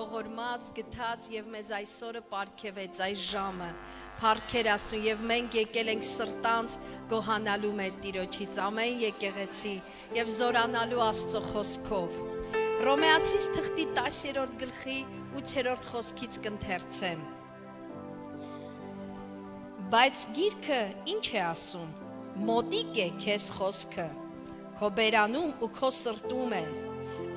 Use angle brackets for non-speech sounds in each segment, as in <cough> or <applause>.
ողորմած, գթած եւ մեզ այսօրը ապարգևեց այս ժամը։ Փառքեր ասուն եւ մենք եկել ենք սրտանց գոհանալու մեր Տիրոջից ամեն եկեղեցի եւ զորանալու Աստծո խոսքով։ Ռոմեացիս թղթի 10-րդ գլխի 8-րդ խոսքից կընթերցեմ։ Բայց գիրքը ինչ է ասում։ Մոտիկ է քեզ խոսքը, քո բերանում ու քո սրտում է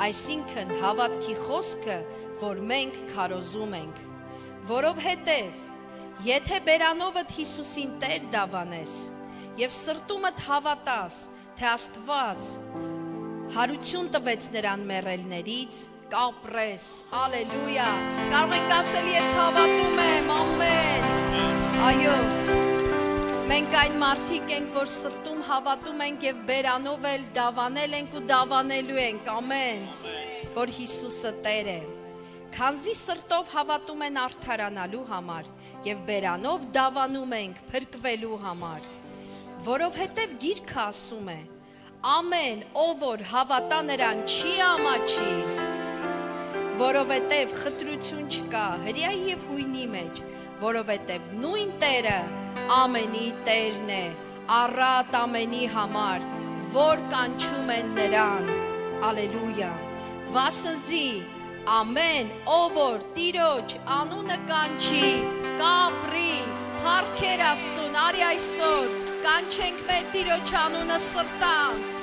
այսինքն հավատքի խոսքը, որ մենք քարոզում ենք, որովհետև եթե բերանովդ Հիսուսին Տեր դավանես եւ սրտումդ հավատաս, թե Աստված հարություն տվեց նրան մեռելներից, կապրես, ալելույա, կարող ենք ասել ես հավատում եմ, ամեն, այո, Մենք այն մարդիկ ենք, որ սրտում հավատում ենք եւ բերանով էլ դավանել ենք ու դավանելու ենք, ամեն, որ Հիսուսը Տեր է։ Քանզի սրտով հավատում են արդարանալու համար եւ բերանով դավանում ենք փրկվելու համար, որովհետեւ գիրքը ասում է. Ամեն ով որ հավատա նրան չի ամաչի, որովհետև խտրություն չկա հրյայի եւ հույնի մեջ, որովհետև նույն Տերը ամենի Տերն է, առատ ամենի համար, որ կանչում են նրան։ Ալելույա։ Վասնզի ամեն ով որ Տիրոջ անունը կանչի, կապրի, փառքեր Աստծուն, արի այսօր կանչենք մեր Տիրոջ անունը սրտանց։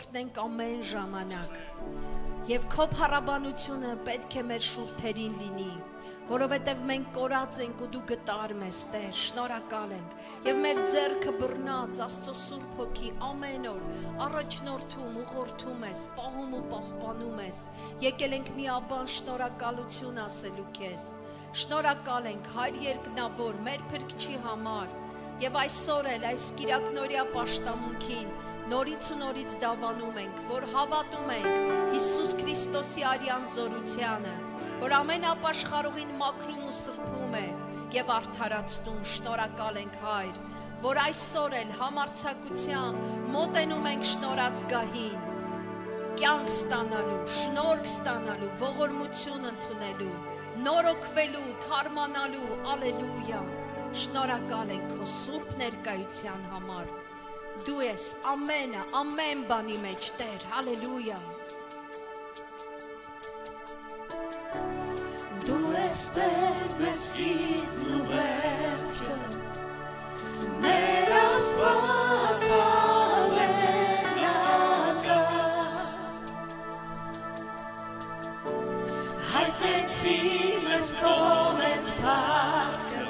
կորտնենք ամեն ժամանակ։ Եվ քո փառաբանությունը պետք է մեր շուրթերին լինի, որովհետև մենք կորած ենք ու դու գտարում ես, Տեր, շնորհակալ ենք։ Եվ մեր ձեռքը բռնած Աստծո Սուրբ Հոգի ամեն օր առաջնորդում, ուղղորդում ես, պահում ու պահպանում ես։ Եկել ենք միաբան շնորհակալություն ասելու քեզ։ Շնորհակալ ենք հայր երկնավոր մեր փրկչի համար։ Եվ այսօր էլ այս Կիրակնորիա պաշտամունքին նորից ու նորից դավանում ենք, որ հավատում ենք Հիսուս Քրիստոսի արյան զորությանը, որ ամեն ապաշխարողին մաքրում ու սրբում է եւ արդարացնում, շնորհակալ ենք Հայր, որ այսօր էլ համարցակությամբ մոտենում ենք շնորած գահին, կյանք ստանալու, շնորհք ստանալու, ողորմություն ընդունելու, նորոգվելու, թարմանալու, ալելույա։ Շնորհակալ ենք քո սուրբ ներկայության համար։ Դու ես ամենը, ամեն բանի մեջ Տեր, հալելույա։ Դու ես Տեր մեր սկիզբն ու վերջը Մեր Աստված ամենակա Հայտնեցի մեզ քո մեծ փառքը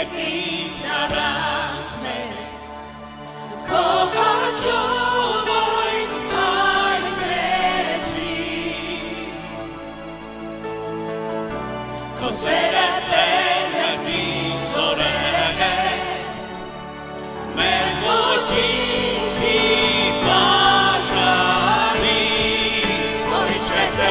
երկինն առանց մեզ Քո խաչով այն հայնեցի Քո սերը տենետի զորել է Մեզ ոչինչ չի պատժանի Ո ինչպես է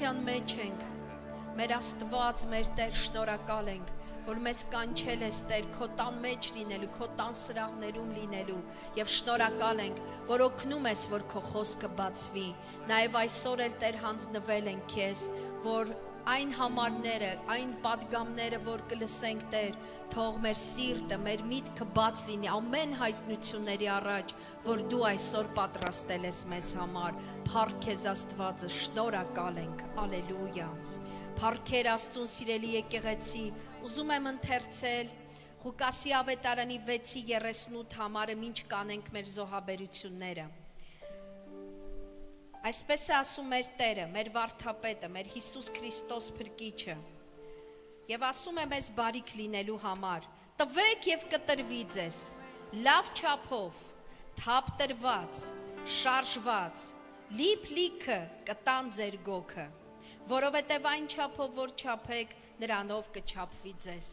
ներկայության մեջ ենք։ Մեր Աստված, մեր Տեր, շնորհակալ ենք, որ մեզ կանչել ես Տեր քո տան մեջ լինելու, քո տան սրահներում լինելու եւ շնորհակալ ենք, որ օգնում ես, որ քո խոսքը բացվի։ Նաեւ այսօր էլ Տեր հանձնվել ենք քեզ, որ այն համարները, այն падգամները, որ կլսենք Տեր, թող մեր սիրտը, մեր միտքը բաց լինի ամեն հայտնությունների առաջ, որ դու այսօր պատրաստել ես մեզ համար։ Փառքեզ Աստվածը, շնորհակալ ենք։ Ալելույա։ Փառքեր Աստծուն սիրելի եկեղեցի, ուզում եմ ընթերցել Ղուկասի ավետարանի 6-ի 38 համարը ինչ կանենք մեր զոհաբերությունները։ Այսպես է ասում մեր Տերը, մեր վարդապետը, մեր Հիսուս Քրիստոս փրկիչը։ Եվ ասում է մեզ բարիք լինելու համար. տվեք եւ կտրվի ձեզ լավ չափով, թափ տրված, շարժված, լիփ լիքը կտան ձեր գոքը, որովհետև այն չափով որ չափեք, նրանով կչափվի ձեզ։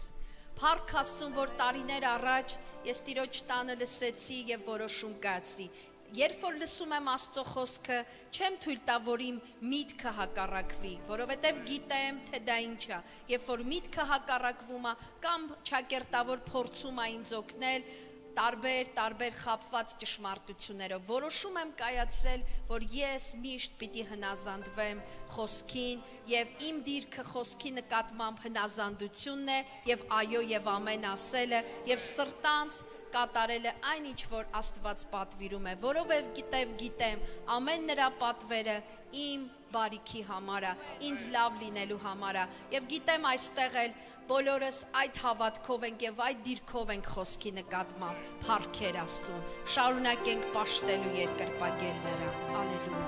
Փառք Աստծուն, որ տարիներ առաջ ես Տիրոջ տանը լսեցի եւ որոշում կայացրի։ Երբ որ լսում եմ Աստծո խոսքը, չեմ թույլ տա, որ իմ միտքը հակառակվի, որովհետև գիտեմ, թե դա ինչ է։ Երբ որ միտքը հակառակվում է կամ ճակերտավոր փորձում է ինձ օգնել, տարբեր տարբեր խապված ճշմարտություններով որոշում եմ կայացրել, որ ես միշտ պիտի հնազանդվեմ խոսքին եւ իմ դիրքը խոսքի նկատմամբ հնազանդությունն է եւ այո եւ ամեն ասելը եւ սրտանց կատարելը այն ինչ որ Աստված պատվիրում է, որովհետև գիտեմ, գիտեմ, ամեն նրա պատվերը իմ բարիքի համարա, ինձ լավ լինելու համարա եւ գիտեմ այստեղ էլ բոլորս այդ հավատքով ենք եւ այդ դիրքով ենք խոսքի նկատմամբ փառքեր Աստծուն շարունակենք աշտելու երկրպագել նրան ալելույա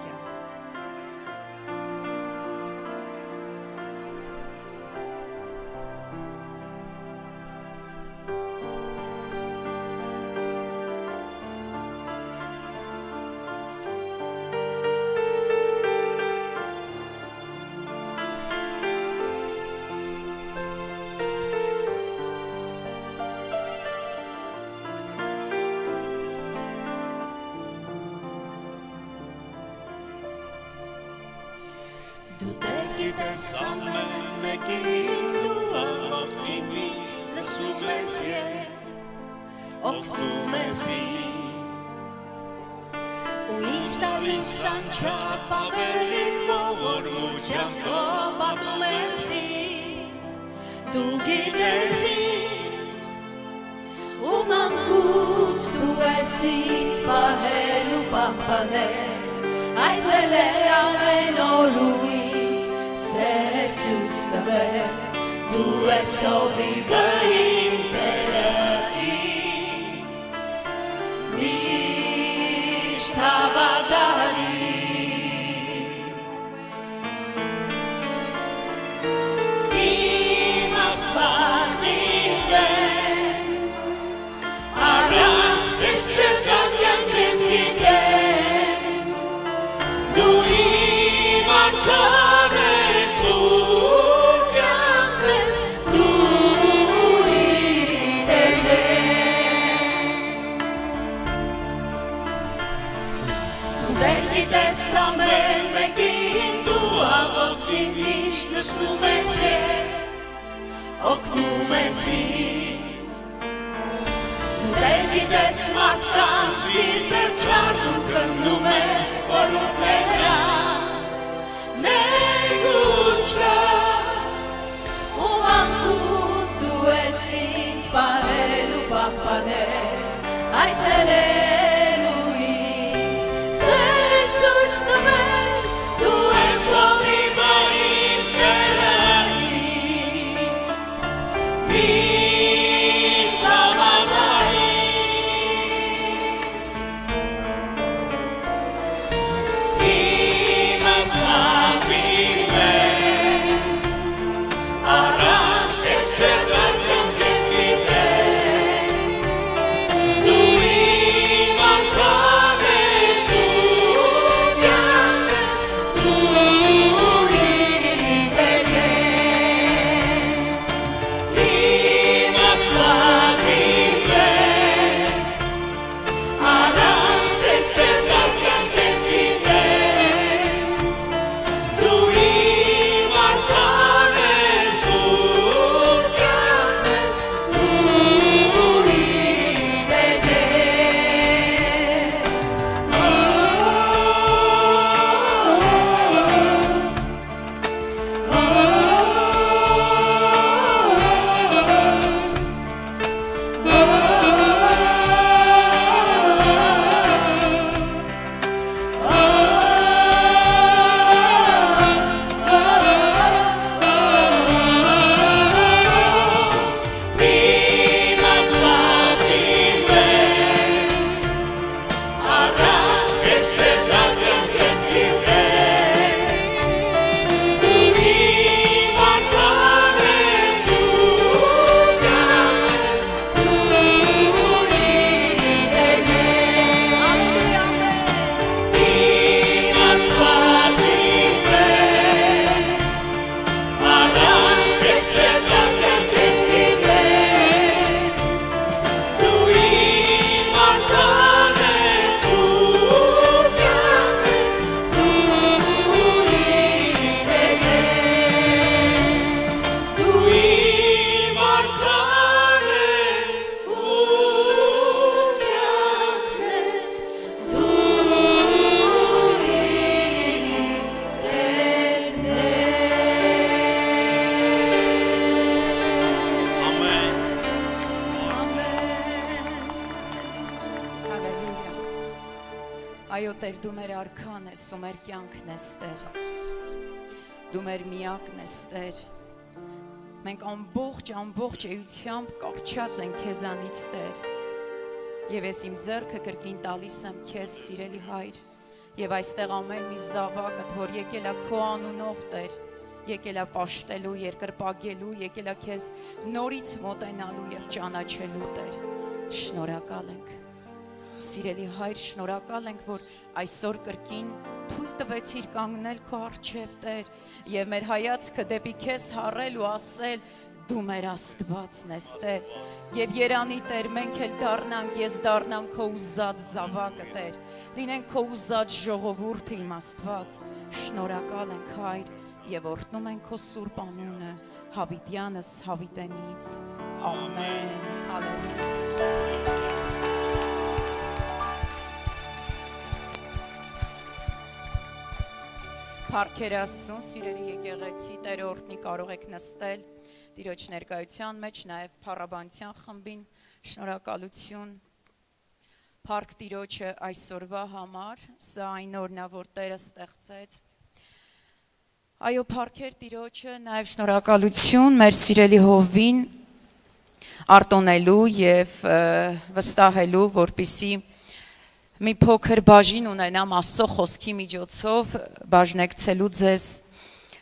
մեկին դու աղոթքնի լսում ես եւ օգնում ես ինձ ու ինձ տալիս անչափ ավելի ողորմությամբ քո պատում ես ինձ դու գիտես ինձ ու մանկուց դու ես ինձ պահել ու պահպանել Այցելել ամեն օրուից սեր ցույց տվել դու ես հովիվը իմ Տերը միշտ հավատալի Իմ աստված իմ Առանց քեզ չկան գիտես ամեն մեկին Դու աղոթքի միշտ լսում ես և Օգնում ես ինձ Դու դեր գիտես մարդկանց սիրտը չարդ ու կնդում ես խորում նրանց ներգուչը ու մանկուց դու ես ինձ պահել ու պահպանել այցելելու Տեր, դու մեր արքան ես, ու մեր կյանքն ես, Տեր։ Դու մեր միակն ես, Տեր։ Մենք ամբողջ ամբողջ էությամբ կարճած ենք քեզանից, Տեր։ Եվ ես իմ ձեռքը կրկին տալիս եմ քեզ, սիրելի Հայր։ Եվ այստեղ ամեն մի զավակը, որ եկել է քո անունով, Տեր, եկել է պաշտելու, երկրպագելու, եկել է քեզ նորից մոտենալու եւ ճանաչելու, Տեր։ Շնորհակալ ենք Սիրելի հայր, շնորհակալ ենք, որ այսօր կրկին թույլ տվեցիր կանգնել քո առջև Տեր եւ մեր հայացքը դեպի քեզ հառել ու ասել դու մեր Աստվածն ես Տեր եւ Երանի Տեր մենք էլ դառնանք ես դառնամ քո ուզած զավակը Տեր լինենք քո ուզած ժողովուրդը իմ Աստված շնորհակալ ենք հայր եւ օրհնում ենք քո սուրբ անունը Հավիտյանս Հավիտենից ամեն հալելույա Փարքեր Աստծուն, սիրելի եկեղեցի, Տեր օրհնի կարող եք նստել Տիրոջ ներկայության մեջ, նաև փառաբանության խմբին շնորհակալություն Փարք Տիրոջը այսօրվա համար, սա այն օրն է, որ Տերը ստեղծեց։ Այո, Փարքեր Տիրոջը, նաև շնորհակալություն մեր սիրելի հովին արտոնելու եւ վստահելու, որպիսի մի փոքր բաժին ունենամ Աստծո խոսքի միջոցով բաժնեկցելու ձեզ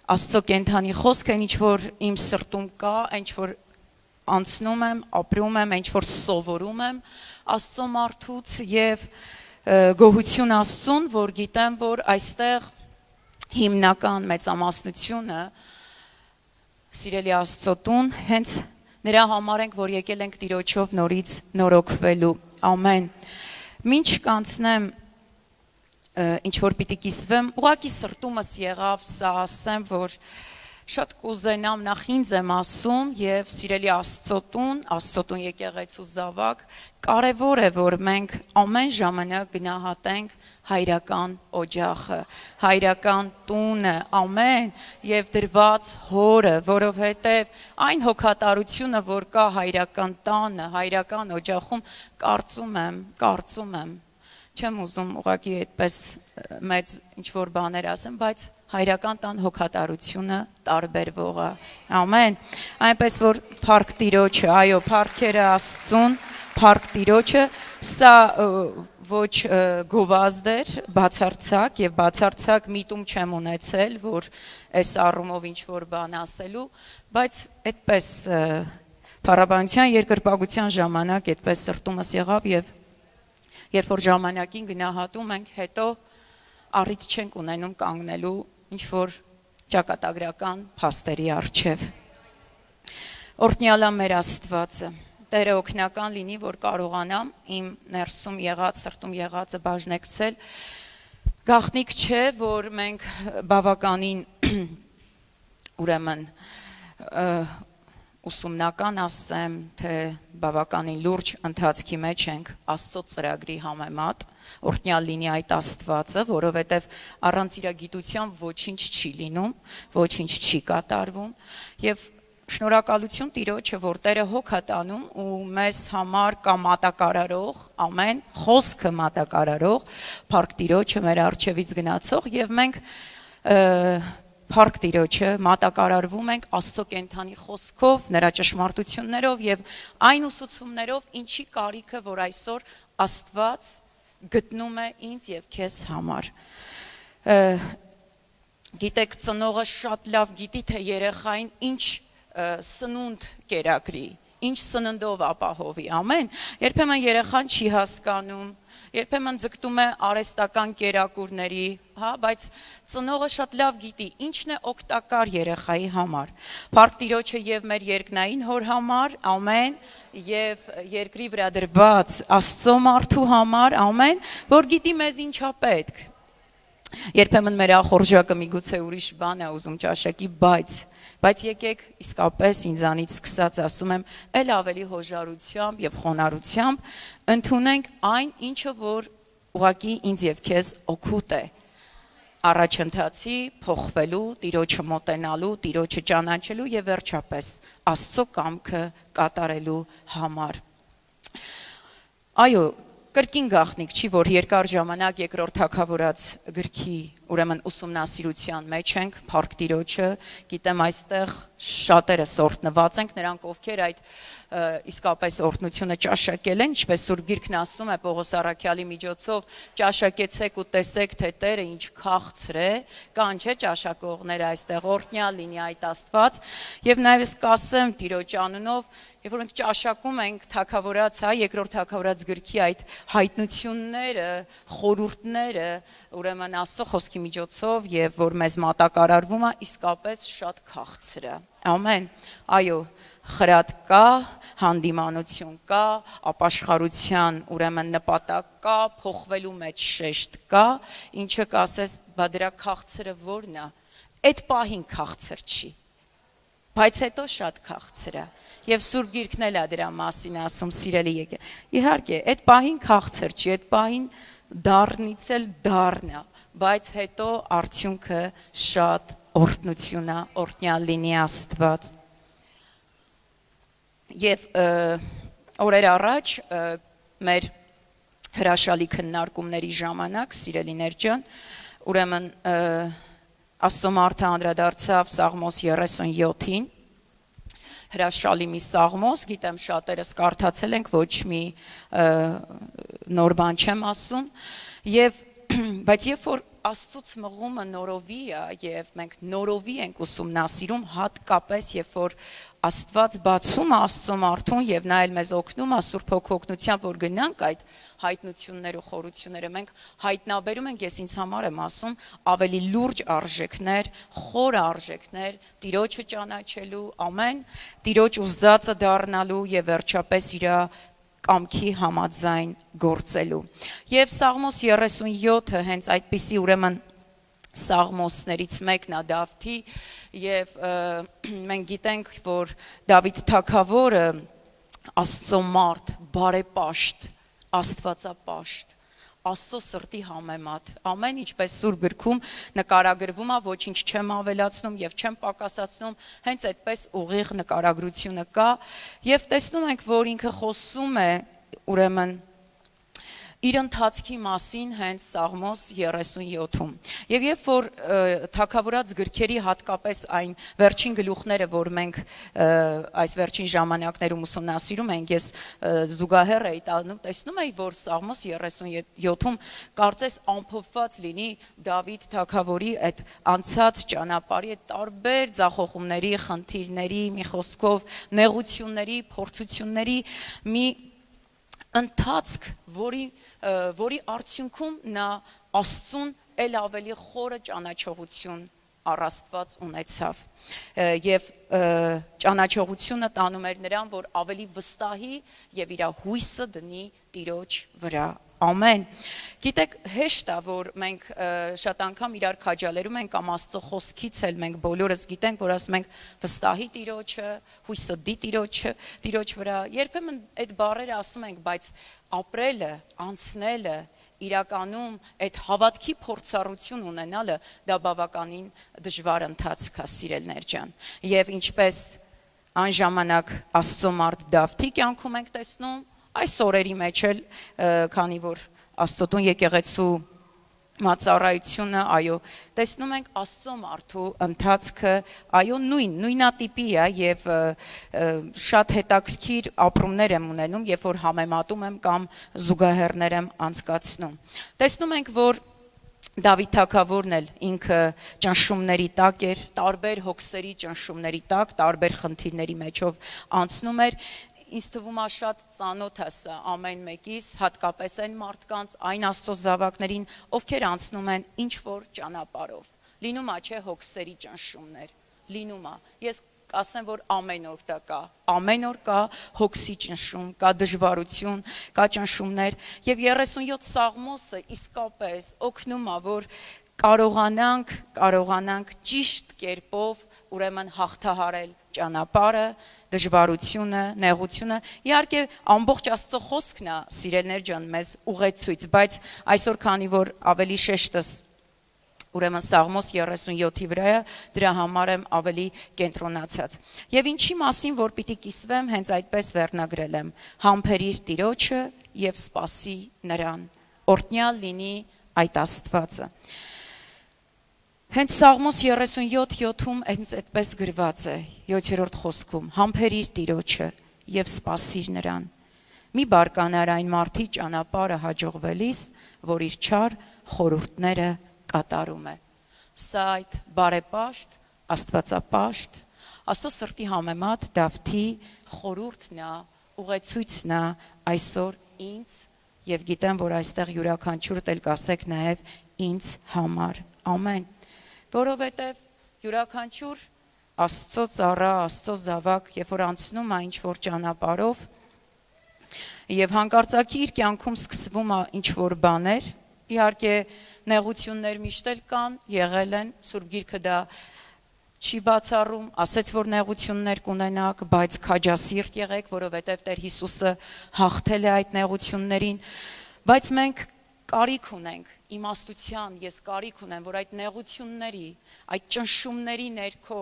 Աստծո կենթանի խոսքը, ինչ որ իմ սրտում կա, ինչ որ անցնում եմ, ապրում եմ, ինչ որ սովորում եմ Աստծո մարդուց եւ գոհություն Աստծուն, որ գիտեմ, որ այստեղ հիմնական մեծամասնությունը սիրելի Աստծո տուն հենց նրա համար ենք, որ եկել ենք Տիրոջով նորից նորոգվելու։ Ամեն։ Մինչ կանցնեմ ինչ որ պիտի կիսվեմ, ուղակի սրտումս եղավ սա ասեմ, որ շատ կուզենամ նախ ինձ եմ ասում եւ սիրելի Աստծոտուն, Աստծոտուն եկեղեցու զավակ, կարեւոր է որ մենք ամեն ժամանակ գնահատենք հայրական օջախը, հայրական տունը, ամեն եւ դրված հորը, որովհետեւ այն հոգատարությունը, որ կա հայրական տանը, հայրական օջախում, կարծում եմ, կարծում եմ չեմ ուզում ուղակի այդպես մեծ ինչ որ բաներ ասեմ, բայց հայրական տան հոգատարությունը տարբերվող է։ Ամեն։ Այնպես որ Փարք Տիրոջը, այո, Փարքերը Աստծուն, Փարք Տիրոջը, սա ոչ գովազդ էր, բացարձակ եւ բացարձակ միտում չեմ ունեցել, որ այս առումով ինչ որ բան ասելու, բայց այդպես Փարաբանության երկրպագության ժամանակ այդպես սրտումս եղավ եւ երբ որ ժամանակին գնահատում ենք, հետո առիթ չենք ունենում կանգնելու ինչ որ ճակատագրական փաստերի արչև։ Օրհնյալա մեր Աստվածը, Տերը օգնական լինի, որ կարողանամ իմ ներսում եղած, սրտում եղածը բաժնեկցել։ Գախնիկ չէ, որ մենք բավականին <clears throat> ուրեմն ուսումնական ասեմ, թե բավականին լուրջ ընթացքի մեջ ենք Աստծո ծրագրի համեմատ, օրհնյալ լինի այդ Աստվածը, որովհետև առանց իր գիտության ոչինչ չի լինում, ոչինչ չի կատարվում եւ շնորհակալություն Տիրոջը, որ Տերը հոգ է տանում ու մեզ համար կա մատակարարող, ամեն խոսքը մատակարարող, Փարք Տիրոջը մեր արչևից գնացող եւ մենք Փարք Տիրոջը մատակարարվում ենք Աստծո կենթանի խոսքով, նրա ճշմարտություններով եւ այն ուսուցումներով, ինչի կարիքը, որ այսօր Աստված գտնում է ինձ եւ քեզ համար։ Գիտեք, ծնողը շատ լավ գիտի, թե երեխային ինչ սնունդ կերակրի, ինչ սննդով ապահովի, ամեն։ Երբեմն երեխան չի հասկանում, երբեմն ձգտում է արեստական կերակուրների, հա, բայց ծնողը շատ լավ գիտի ինչն է օգտակար երեխայի համար։ Փառք Տիրոջը եւ մեր երկնային հոր համար, ամեն, եւ երկրի վրա դրված Աստծո մարդու համար, ամեն, որ գիտի մեզ ինչա պետք։ Երբեմն մեր ախորժակը միգուցե ուրիշ բան է ուզում ճաշակի, բայց Բայց եկեք իսկապես ինձանից սկսած ասում եմ, ել ավելի հոժարությամբ եւ խոնարհությամբ ընդունենք այն, ինչը որ ուղակի ինձ եւ քեզ օգուտ է. Առաջընթացի փոխվելու, տիրոջը մոտենալու, տիրոջը ճանաչելու եւ վերջապես Աստծո կամքը կատարելու համար։ Այո, կրկին գախնիկ չի, որ երկար ժամանակ երկրորդ թակավորած գրքի ուրեմն ուսումնասիրության մեջ ենք, Փարք Տիրոջը, գիտեմ այստեղ շատերը սորտնված ենք, նրանք ովքեր այդ իսկապես օրտնությունը ճաշակել են, ինչպես Սուրբ Գիրքն ասում է Պողոս Արաքյալի միջոցով, ճաշակեցեք ու տեսեք, թե Տերը ինչ քաղցր է, կան չէ ճաշակողները այստեղ օրտնյալ լինի այդ Աստված, եւ նաեւ կասեմ Տիրոջ անունով, Երբ որ մենք ճաշակում ենք թակավորած, հա, երկրորդ թակավորած գրքի այդ հայտնությունները, խորուրդները, ուրեմն Աստծո խոսքի միջոցով եւ որ մեզ մատակարարվում է, իսկապես շատ քաղցր է։ Ամեն։ Այո, խրատ կա, հանդիմանություն կա, ապաշխարության ուրեմն նպատակ կա, փոխվելու մեջ շեշտ կա, ինչը կասես, բա դրա քաղցրը ո՞րն է։ Այդ պահին քաղցր չի։ Բայց հետո շատ քաղցր է։ Եվ Սուրբ Գիրքն էլ է դրա մասին ասում, սիրելի եկե։ Իհարկե, այդ պահին քաղցր չի, այդ պահին դառնից էլ դառն է, բայց հետո արդյունքը շատ օրհնություն է, օրհնյալ լինի Աստված եւ օրեր առաջ մեր հրաշալի քննարկումների ժամանակ սիրելիներ ջան ուրեմն Աստծո մարդը անդրադարձավ Սաղմոս 37-ին հրաշալի մի սաղմոս, գիտեմ շատերս կարդացել ենք, ոչ մի նոր բան չեմ ասում, եւ <clears throat> բայց երբ որ Աստծոց մղումը նորովի է եւ մենք նորովի ենք ուսումնասիրում հատկապես երբ որ Աստված բացում է Աստծո մարդուն եւ նա էլ մեզ օգնում է Սուրբ Հոգօգնությամբ որ գնանք այդ հայտնությունները ու խորությունները մենք հայտնաբերում ենք ես ինձ համար եմ ասում ավելի լուրջ արժեքներ, խոր արժեքներ Տիրոջը ճանաչելու, ամեն Տիրոջ ուզածը դառնալու եւ վերջապես իր կամքի համաձայն գործելու։ Եվ Սաղմոս 37-ը հենց այդպիսի ուրեմն սաղմոսներից մեկն է Դավթի եւ <clears throat> մենք գիտենք որ Դավիթ թագավորը Աստծո մարդ, բարեպաշտ, Աստվածապաշտ Աստծո սրտի համեմատ ամեն ինչպես սուր գրքում նկարագրվում է ոչինչ չեմ ավելացնում եւ չեմ պակասացնում հենց այդպես ուղիղ նկարագրությունը կա եւ տեսնում ենք որ ինքը խոսում է ուրեմն իր ընթացքի մասին հենց Սաղմոս 37-ում։ Եվ երբ որ թակավորած գրքերի հատկապես այն վերջին գլուխները, որ մենք այս վերջին ժամանակներում ուսումնասիրում ենք, ես զուգահեռ էի տանում, տեսնում էի, որ Սաղմոս 37-ում կարծես ամփոփված լինի Դավիթ թակավորի այդ անցած ճանապարհի այդ տարբեր ձախողումների, խնդիրների, մի խոսքով նեղությունների, փորձությունների մի ընթացք, որի որի արդյունքում նա Աստծուն ել ավելի խորը ճանաչողություն առաստված ունեցավ եւ ճանաչողությունը տանում էր նրան որ ավելի վստահի եւ իր հույսը դնի տիրոջ վրա Ամեն։ Գիտեք, հեշտ է, որ մենք շատ անգամ իրար քաջալերում ենք կամ Աստծո խոսքից էլ մենք բոլորս գիտենք, որ ասում ենք վստահի Տիրոջը, հույսը դի Տիրոջը, Տիրոջ վրա։ Երբեմն այդ բառերը ասում ենք, բայց ապրելը, անցնելը, իրականում այդ հավատքի փորձառություն ունենալը դա բավականին դժվար ընթացք է, սիրելներ ջան։ Եվ ինչպես այն ժամանակ Աստծո մարդ Դավթի կյանքում ենք տեսնում, այս օրերի մեջ էլ քանի որ Աստծոտուն եկեղեցու մածառայությունը, այո, տեսնում ենք Աստծո մարդու ընթացքը, այո, նույն, նույնատիպի է եւ շատ հետաքրքիր ապրումներ եմ ունենում, երբ որ համեմատում եմ կամ զուգահեռներ եմ անցկացնում։ Տեսնում ենք, որ Դավիթ թագավորն էլ ինքը ճնշումների տակ էր, տարբեր հոգսերի ճնշումների տակ, տարբեր խնդիրների մեջով անցնում էր ինձ թվում է շատ ծանոթ է սա ամեն մեկիս, հատկապես այն մարդկանց, այն Աստծո զավակներին, ովքեր անցնում են ինչ որ ճանապարով։ Լինում է չէ հոգսերի ճնշումներ, լինում է։ Ես ասեմ, որ ամեն օր դա կա։ Ամեն օր կա հոգսի ճնշում, կա դժվարություն, կա ճնշումներ, եւ 37 սաղմոսը իսկապես օգնում է, որ կարողանանք, կարողանանք ճիշտ կերպով ուրեմն հաղթահարել ճանապարհը, դժվարությունը, նեղությունը, իհարկե ամբողջ Աստծո խոսքն է, սիրելներ ջան, մեզ ուղեցույց, բայց այսօր քանի որ ավելի շեշտս ուրեմն Սաղմոս 37-ի վրա է, դրա համար եմ ավելի կենտրոնացած։ Եվ ինչի մասին որ պիտի կիսվեմ, հենց այդպես վերնագրել եմ. համբերիր Տիրոջը եւ սпасի նրան։ Օրտնյալ լինի այդ Աստվածը։ Հենց Սաղմոս 37:7-ում հենց այդպես գրված է 7-րդ խոսքում. «Համբերիր Տիրոջը եւ սпасիր նրան»։ Մի բարկանար այն մարդի ճանապարհը հաջողվելիս, որ իր չար խորհուրդները կատարում է։ Սա այդ բարեպաշտ, աստվածապաշտ, աստծո սրտի համեմատ Դավթի խորհուրդն է, ուղեցույցն է այսօր ինձ եւ գիտեմ, որ այստեղ յուրաքանչյուրդ էլ կասեք նաեւ ինձ համար։ Ամեն որովհետև յուրաքանչյուր Աստծո ծառա, Աստծո զավակ, երբ որ անցնում է ինչ որ ճանապարով եւ հանկարծակի իր կյանքում սկսվում է ինչ որ բաներ, իհարկե նեղություններ միշտ էլ կան, եղել են, Սուրբ Գիրքը դա չի բացառում, ասեց որ նեղություններ կունենաք, բայց քաջասիրտ եղեք, որովհետև Տեր Հիսուսը հաղթել է այդ նեղություններին, բայց մենք կարիք ունենք իմաստության, ես կարիք ունեմ, որ այդ նեղությունների, այդ ճնշումների ներքո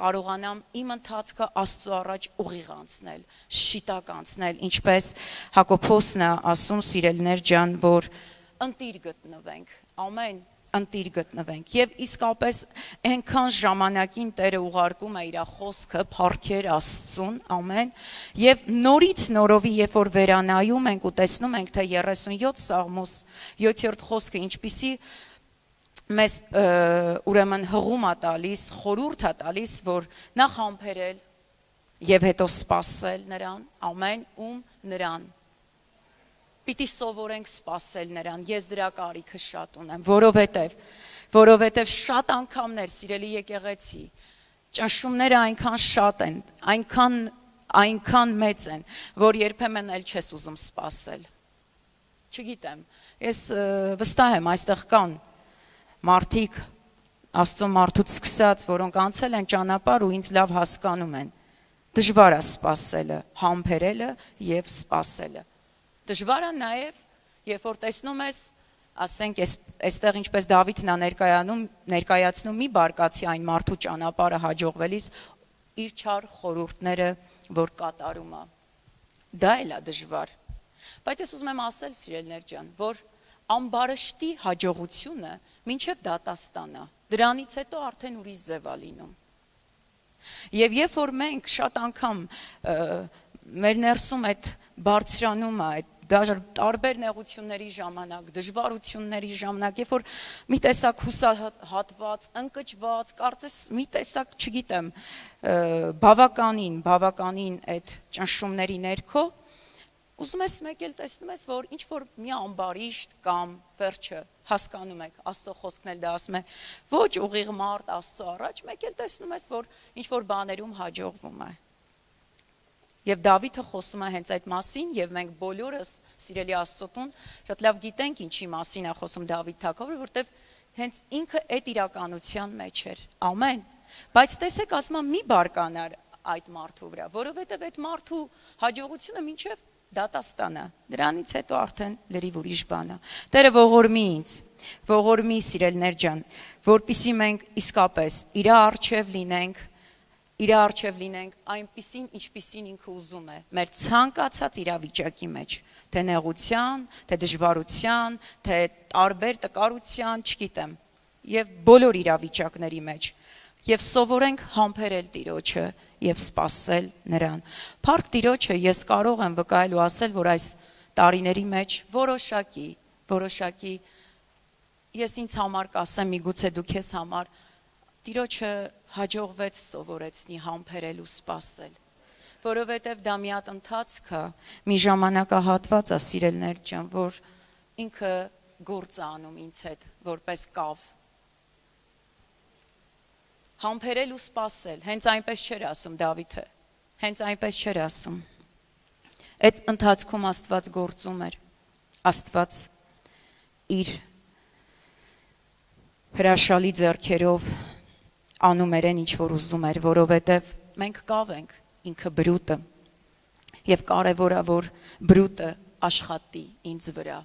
կարողանամ իմ ընթացքը Աստծո առաջ ուղիղ անցնել, շիտակ անցնել, ինչպես Հակոբոսն է ասում, սիրելներ ջան, որ ընտիր գտնվենք։ Ամեն ընտիր գտնվենք եւ իսկապես այնքան ժամանակին Տերը ուղարկում է իր խոսքը Փարքեր Աստծուն ամեն եւ նորից նորովի երբ որ վերանայում ենք ու տեսնում ենք թե 37 Սաղմոս 7-րդ խոսքը ինչպիսի մեզ ուրեմն հղում է տալիս, խորուրդ է տալիս, որ նախ համբերել եւ հետո սпасել նրան, ամեն ում նրան պիտի սովորենք սпасել նրան։ Ես դրա կարիքը շատ ունեմ, որովհետև որովհետև շատ անգամներ սիրելի եկեղեցի ճնշումները այնքան շատ են, այնքան այնքան մեծ են, որ երբեմն էլ չես ուզում սпасել։ Չգիտեմ, ես վստահ եմ, այստեղ կան մարդիկ, Աստծո մարդուց սկսած, որոնք անցել են ճանապարհ ու ինձ լավ հասկանում են։ Դժվար է սпасելը, համբերելը եւ սпасելը Դժվար է նաև, երբ որ տեսնում ես, ասենք, այս այստեղ ինչպես Դավիթն է ներկայանում, ներկայացնում մի բարկացի այն մարդու ճանապարհը հաջողվելիս իր չար խորուրդները, որ կատարում է։ Դա էլ է դժվար։ Բայց ես ուզում եմ ասել, սիրելներ ջան, որ ամբարշտի հաջողությունը մինչև դատաստանը։ Դրանից հետո արդեն ուրիշ ձև է լինում։ Եվ երբ որ մենք շատ անգամ մեր ներսում այդ բարձրանում է այդ դաժան տարբեր նեղությունների ժամանակ, դժվարությունների ժամանակ, երբ որ մի տեսակ հուսահատված, ընկճված, կարծես մի տեսակ, չգիտեմ, բավականին, բավականին այդ ճնշումների ներքո, ուզում ես մեկ էլ տեսնում ես, որ ինչ որ մի ամբարիշտ կամ վերջը հասկանում եք, Աստծո խոսքն էլ դա ասում է, ոչ ուղիղ մարդ Աստծո առաջ, մեկ էլ տեսնում ես, որ ինչ որ բաներում հաջողվում է։ Եվ Դավիթը խոսում է հենց այդ մասին եւ մենք բոլորս սիրելի Աստծոտուն շատ լավ գիտենք ինչի մասին է խոսում Դավիթ թագավորը, որտեվ հենց ինքը այդ իրականության մեջ էր։ Ամեն։ Բայց տեսեք, ասում եմ մի բարկանար այդ մարդու վրա, որովհետեւ այդ մարդու հաջողությունը ինչև դատաստանը։ Դրանից հետո արդեն լրիվ ուրիշ բան է։ Տերը ողորմի ինձ, ողորմի սիրելներ ջան, որpիսի մենք իսկապես իր արժև լինենք իր արժև լինենք այնպիսին, ինչպիսին ինքը ուզում է, մեր ցանկացած իրավիճակի մեջ, թե նեղության, թե դժվարության, թե տարբեր տկարության, չգիտեմ, եւ բոլոր իրավիճակների մեջ եւ սովորենք համբերել Տիրոջը եւ սпасել նրան։ Փառք Տիրոջը ես կարող եմ վկայել ու ասել, որ այս տարիների մեջ որոշակի, որոշակի ես ինձ համար կասեմ, միգուցե դու քեզ համար Տիրոջը հաջողվեց սովորեցնի համբերել ու սпасել, որովհետև դա մի հատ ընթացքը, մի ժամանակահատված է սիրելներ ջան, որ ինքը գործ անում ինձ հետ որպես կավ համբերել ու սпасել հենց այնպես չէր ասում Դավիթը հենց այնպես չէր ասում այդ ընթացքում Աստված գործում էր Աստված իր հրաշալի ձեռքերով անում էր այն ինչ որ ուզում էր, որովհետև մենք կավ ենք ինքը բրուտը։ Եվ կարևորա որ բրուտը աշխատի ինձ վրա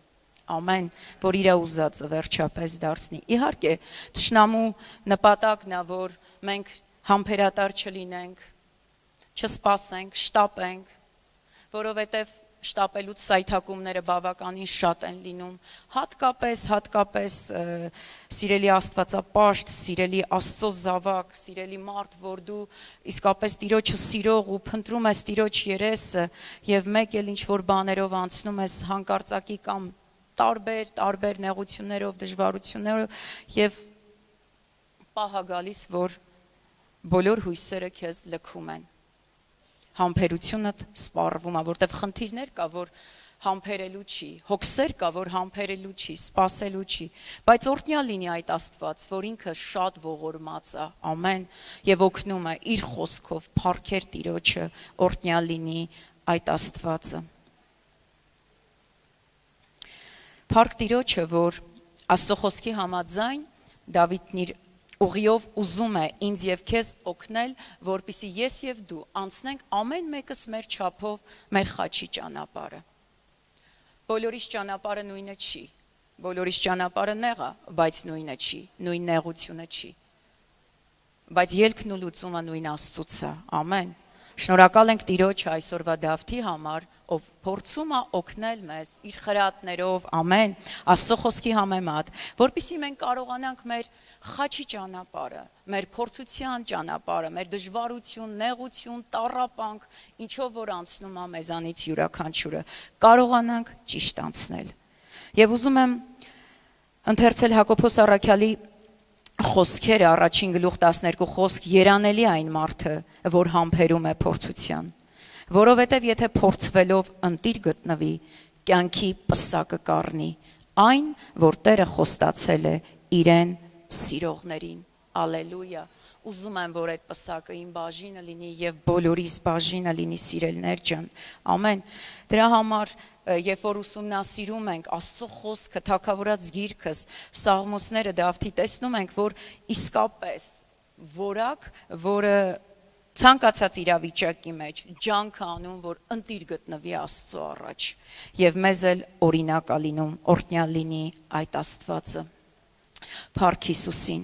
ամեն որ իր ուզածը վերջապես դարձնի իհարկե ճշնամու նպատակն է որ մենք համբերատար չլինենք չսպասենք շտապենք որովհետև շտապելուց սայթակումները բավականին շատ են լինում։ Հատկապես, հատկապես սիրելի Աստվածապաշտ, սիրելի Աստծո զավակ, սիրելի մարդ, որ դու իսկապես Տիրոջը սիրող ու փնտրում ես Տիրոջ երեսը եւ մեկ էլ ինչ որ բաներով անցնում ես հանկարծակի կամ տարբեր տարբեր նեղություններով, դժվարություններով եւ պահա գալիս, որ բոլոր հույսերը քեզ լքում են համբերությունդ սպառվում է, որտեվ խնդիրներ կա, որ համբերելու չի, հոգսեր կա, որ համբերելու չի, սпасելու չի, բայց օրտնյա լինի այդ Աստված, որ ինքը շատ ողորմած է, ամեն եւ օգնում է իր խոսքով փառքեր Տիրոջը, օրտնյա լինի այդ Աստվածը։ Փառք Տիրոջը, որ Աստծո խոսքի համաձայն Դավիթն իր ուղիով ուզում է ինձ եւ քեզ օգնել, որpիսի ես եւ դու անցնենք ամեն մեկս մեր ճափով մեր խաչի ճանապարհը։ Բոլորիս ճանապարհը նույնը չի։ Բոլորիս ճանապարհը նեղա, բայց նույնը չի, նույն նեղությունը չի։ Բայց ելքն ու լուծումը նույն Աստծուց է։ Ամեն։ Շնորհակալ ենք Տիրոջ այսօրվա Դավթի համար, ով փորձում է օգնել մեզ իր խրատներով, ամեն, Աստծո խոսքի համեմատ, որpիսի մենք կարողանանք մեր խաչի ճանապարհը, մեր փորձության ճանապարհը, մեր դժվարություն, նեղություն, տառապանք, ինչով որ անցնում է մեզանից յուրաքանչյուրը, կարողանանք ճիշտ անցնել։ Եվ ուզում եմ ընթերցել Հակոբոս Արաքյալի խոսքերը առաջին գլուխ 12 խոսք երանելի այն մարդը, որ համբերում է փորձության, որովհետև եթե փորձվելով ընտիր գտնվի, կյանքի պսակը կառնի, այն, որ Տերը խոստացել է իրեն սիրողներին։ Ալելույա ուզում եմ, որ այդ պսակը իմ բաժինը լինի եւ բոլորիս բաժինը լինի սիրելներ ջան։ Ամեն։ Դրա համար երբ որ ուսումնասիրում ենք Աստծո խոսքը, թակավորած գիրքս, սաղմոսները Դավթի տեսնում ենք, որ իսկապես որակ, որը ցանկացած իրավիճակի մեջ ջանք անում, որ ընտիր գտնվի Աստծո առաջ եւ մեզ էլ օրինակ ալինում, օրհնյալ լինի այդ Աստվածը։ Փառք Հիսուսին։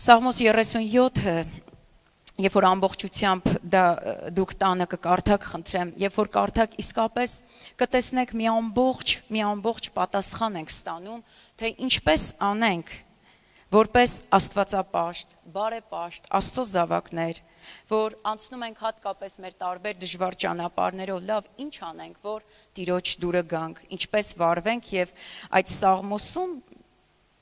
Սաղմոս 37-ը երբ որ ամբողջությամբ դա դուք տանը կկարդակ, խնդրեմ, երբ որ կարդակ իսկապես կտեսնեք մի ամբողջ, մի ամբողջ պատասխան ենք ստանում, թե ինչպես անենք որպես Աստվածապաշտ, բարեպաշտ, Աստծո զավակներ, որ անցնում ենք հատկապես մեր տարբեր դժվար ճանապարներով, լավ, ինչ անենք, որ տիրոջ դուրը գանք, ինչպես վարվենք եւ այդ սաղմոսում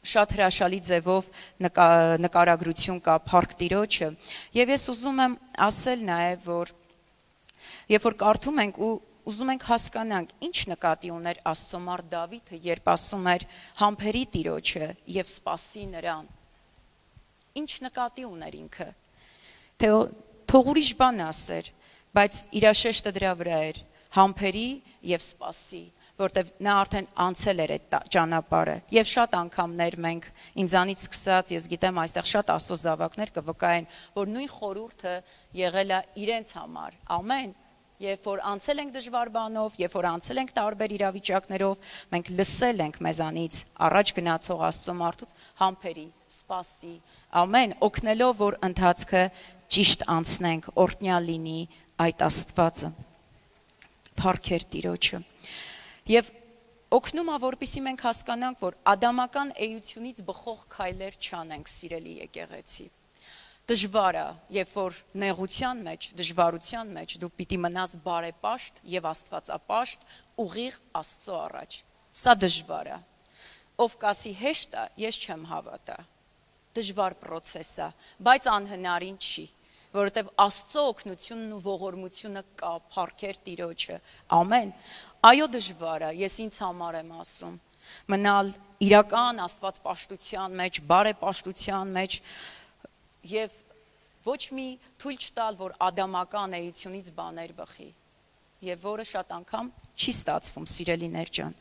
շատ հրաշալի ձևով նկա, նկարագրություն կա Փարք տիրոջը եւ ես ուզում եմ ասել նաեւ որ երբ որ կարդում ենք ու ուզում ենք հասկանանք ինչ նկատի ուներ Աստծո մարդ Դավիթը երբ ասում էր համբերի տիրոջը եւ սпасի նրան ինչ նկատի ուներ ինքը թե թող ուրիշ բան ասեր, բայց իրաշեշտը դրա վրա էր, համբերի եւ սպասի, որտեվ նա արդեն անցել էր այդ ճանապարհը։ Եվ շատ անգամներ մենք ինձանից սկսած, ես գիտեմ, այստեղ շատ աստծո զավակներ կվկայեն, որ նույն խորուրդը եղել է իրենց համար։ Ամեն Երբ որ անցել ենք դժվար բանով, երբ որ անցել ենք տարբեր իրավիճակներով, մենք լսել ենք մեզանից առաջ գնացող Աստծո մարդուց համբերի, սпасի, ամեն օգնելով որ ընթացքը ճիշտ անցնենք, օրհնյալ լինի այդ Աստվածը։ Փառքեր Տիրոջը եւ օգնում է որpիսի մենք հասկանանք, որ ադամական էությունից բխող քայլեր չանենք սիրելի եկեղեցի։ Դժվար է, երբ որ նեղության մեջ, դժվարության մեջ դու պիտի մնաս բարեպաշտ եւ աստվածապաշտ ուղիղ Աստծո առաջ։ Սա դժվար է։ Ով կասի հեշտ է, ես չեմ հավատա։ Դժվար process է, բայց անհնարին չի որովհետև Աստծո օգնությունն ու ողորմությունը կա, փառքեր Տիրոջը։ Ամեն։ Այո դժվար է, ես ինձ համար եմ ասում։ Մնալ իրական Աստված պաշտության մեջ, բարեպաշտության մեջ եւ ոչ մի թույլ չտալ, որ ադամական էությունից բաներ բխի եւ որը շատ անգամ չի ստացվում, սիրելիներ ջան։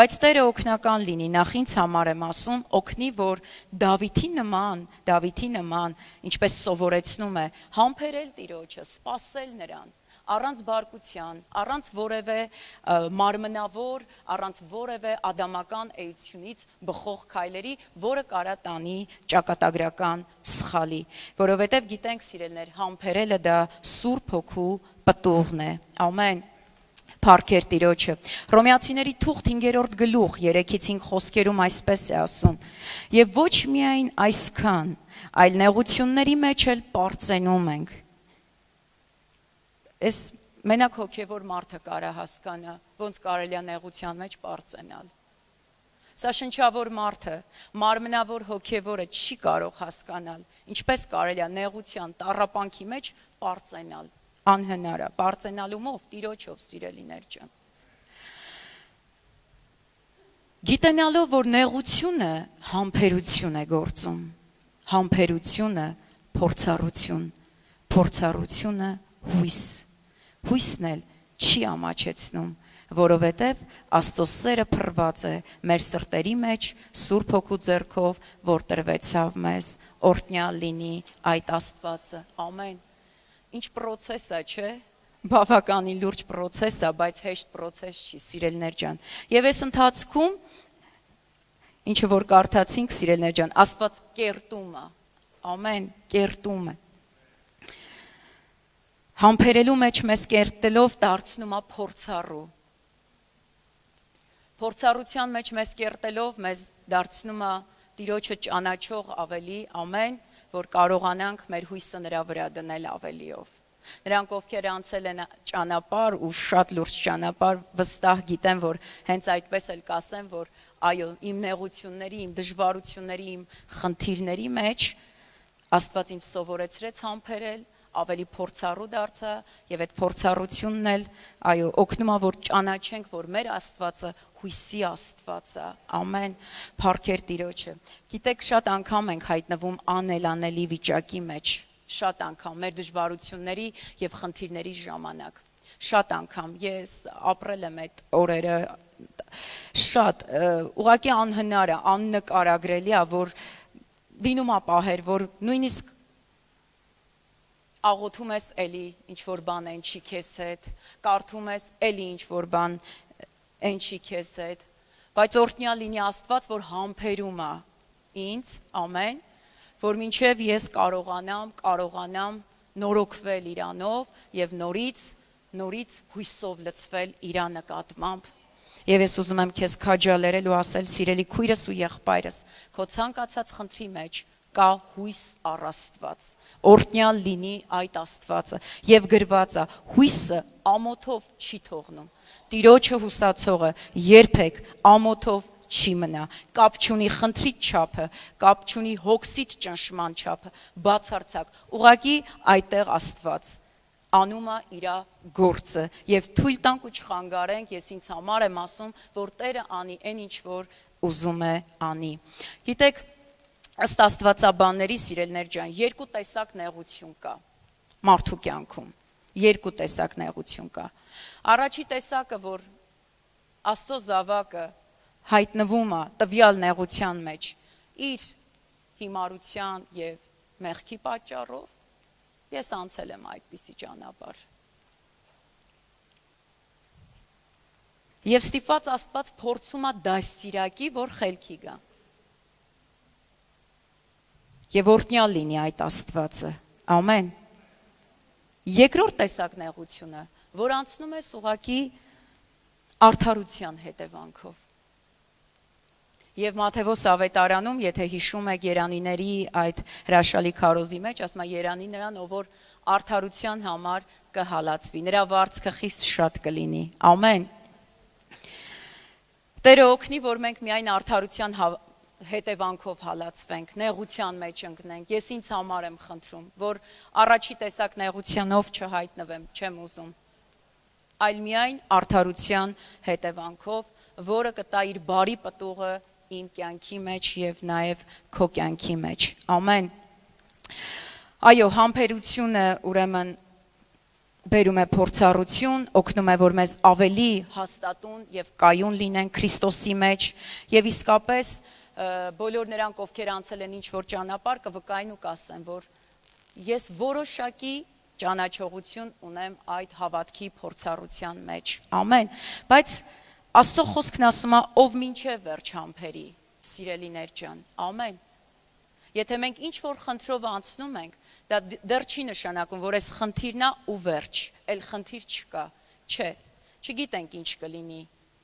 Բայց Տերը օգնական լինի, նախ ինձ համար եմ ասում, օգնի, որ Դավիթի նման, Դավիթի նման, ինչպես սովորեցնում է, համբերել Տիրոջը, սпасել նրան, առանց բարկության, առանց որևէ մարմնավոր, առանց որևէ ադամական էությունից բխող քայլերի, որը կարա տանի ճակատագրական սխալի, որովհետև գիտենք սիրելներ, համբերելը դա Սուրբ Հոգու պտուղն է։ Ամեն Փարքեր Տիրոջը։ Հռոմեացիների թուղթ 5-րդ գլուխ 3-ից 5 խոսքերում այսպես է ասում. Եվ ոչ միայն այսքան, այլ նեղությունների մեջ էլ པարծենում ենք։ Այս մենակ հոգևոր մարդը կարա հասկանա, ոնց կարելի է նեղության մեջ པարծենալ։ Սա շնչավոր մարդը, մարմնավոր հոգևորը չի կարող հասկանալ, ինչպես կարելի է նեղության տառապանքի մեջ པարծենալ անհնար է բարձենալումով տիրոջով սիրելիներ ջան գիտենալով որ նեղությունը համբերություն է գործում համբերությունը փորձառություն փորձառությունը հույս հույսն էլ չի ամաչեցնում որովհետև Աստծո սերը փռված է մեր սրտերի մեջ Սուրբ Հոգու ձեռքով, որ տրվեցավ մեզ, օրհնյալ լինի այդ Աստվածը։ Ամեն ինչ process է, չէ՞։ Բավականին լուրջ process է, բայց հեշտ process չի, սիրելներ ջան։ Եվ այս ընթացքում ինչը որ կարդացինք, սիրելներ ջան, Աստված կերտում է։ Ամեն, կերտում է։ Համբերելու մեջ մեզ կերտելով դարձնում է փորձառու։ Փորձառության մեջ մեզ կերտելով մեզ դարձնում է Տիրոջը ճանաչող ավելի, ամեն որ կարողանանք մեր հույսը նրա վրա դնել ավելիով։ Նրանք ովքեր անցել են ճանապարհ ու շատ լուրջ ճանապարհ, վստահ գիտեն, որ հենց այդպես էլ կասեն, որ այո, իմ նեղությունների, իմ դժվարությունների, իմ խնդիրների մեջ Աստված ինձ սովորեցրեց համբերել, ավելի փորձառու դարձա եւ այդ փորձառությունն էլ այո օգնում է որ ճանաչենք որ մեր Աստվածը հույսի Աստված է ամեն փառքեր Տիրոջը գիտեք շատ անգամ ենք հայտնվում անելանելի վիճակի մեջ շատ անգամ մեր դժվարությունների եւ խնդիրների ժամանակ շատ անգամ ես ապրել եմ այդ օրերը շատ ուղղակի անհնար է աննկարագրելի է որ դինում է պահեր որ նույնիսկ աղոթում ես էլի ինչ որ բան են չի քեզ հետ, կարդում ես էլի ինչ որ բան են չի քեզ հետ, բայց օրհնյալ լինի Աստված, որ համբերում է ինձ, ամեն, որ մինչև ես կարողանամ, կարողանամ նորոգվել իրանով եւ նորից նորից հույսով լցվել իրա նկատմամբ Եվ ես ուզում եմ քեզ քաջալերել ու ասել սիրելի քույրս ու եղբայրս, քո ցանկացած խնդրի մեջ կա հույս առ Աստված։ Օրհնյալ լինի այդ Աստվածը եւ գրված է հույսը ամոթով չի թողնում։ Տիրոջը հուսացողը երբեք ամոթով չի մնա։ Կապ չունի խնդրի չափը, կապ չունի հոգսիտ ճնշման չափը, բացարձակ։ Ուղղակի այդտեղ Աստված անում է իր գործը եւ թույլ տանք ու չխանգարենք ես ինձ համար եմ ասում որ Տերը անի այն ինչ որ ուզում է անի գիտեք ըստ աստվածաբանների սիրելներ ջան, երկու տեսակ նեղություն կա մարդու կյանքում։ Երկու տեսակ նեղություն կա։ Առաջի տեսակը, որ Աստծո զավակը հայտնվում է տվյալ նեղության մեջ իր հիմարության եւ մեղքի պատճառով, ես անցել եմ այդպիսի ճանապարհ։ Եվ ստիպված Աստված փորձում է դասիրակի, որ խելքի գա եւ օրհնյալ լինի այդ Աստվածը։ Ամեն։ Երկրորդ տեսակ նեղությունը, որ անցնում է սուղակի արդարության հետևանքով։ Եվ Մաթեոս ավետարանում, եթե հիշում եք Երանիների այդ հրաշալի քարոզի մեջ, ասում է Երանի նրան, ով որ արդարության համար կհալածվի, նրա վարձքը խիստ շատ կլինի։ Ամեն։ Տերը օգնի, որ մենք միայն արդարության հետևանքով հալածվենք, նեղության մեջ ընկնենք։ Ես ինձ համար եմ խնդրում, որ առաջի տեսակ նեղությանով չհայտնվեմ, չեմ ուզում, այլ միայն արդարության հետևանքով, որը կտա իր բարի պտուղը իմ կյանքի մեջ եւ նաեւ քո կյանքի մեջ։ Ամեն։ Այո, համբերությունը ուրեմն բերում է փորձառություն, օգնում է որ մեզ ավելի հաստատուն եւ կայուն լինենք Քրիստոսի մեջ եւ իսկապես բոլոր նրանք, ովքեր անցել են ինչ որ ճանապարհ, կվկային ու կասեն, որ ես որոշակի ճանաչողություն ունեմ այդ հավատքի փորձառության մեջ։ Ամեն։ Բայց Աստծո խոսքն ասում է ով ինչե վերջ համբերի, սիրելիներ ջան։ Ամեն։ Եթե մենք ինչ որ խնդրով անցնում ենք, դա դեռ չի նշանակում, որ այս խնդիրն է ու վերջ, այլ խնդիր չկա։ Չէ։ Չգիտենք ինչ կլինի,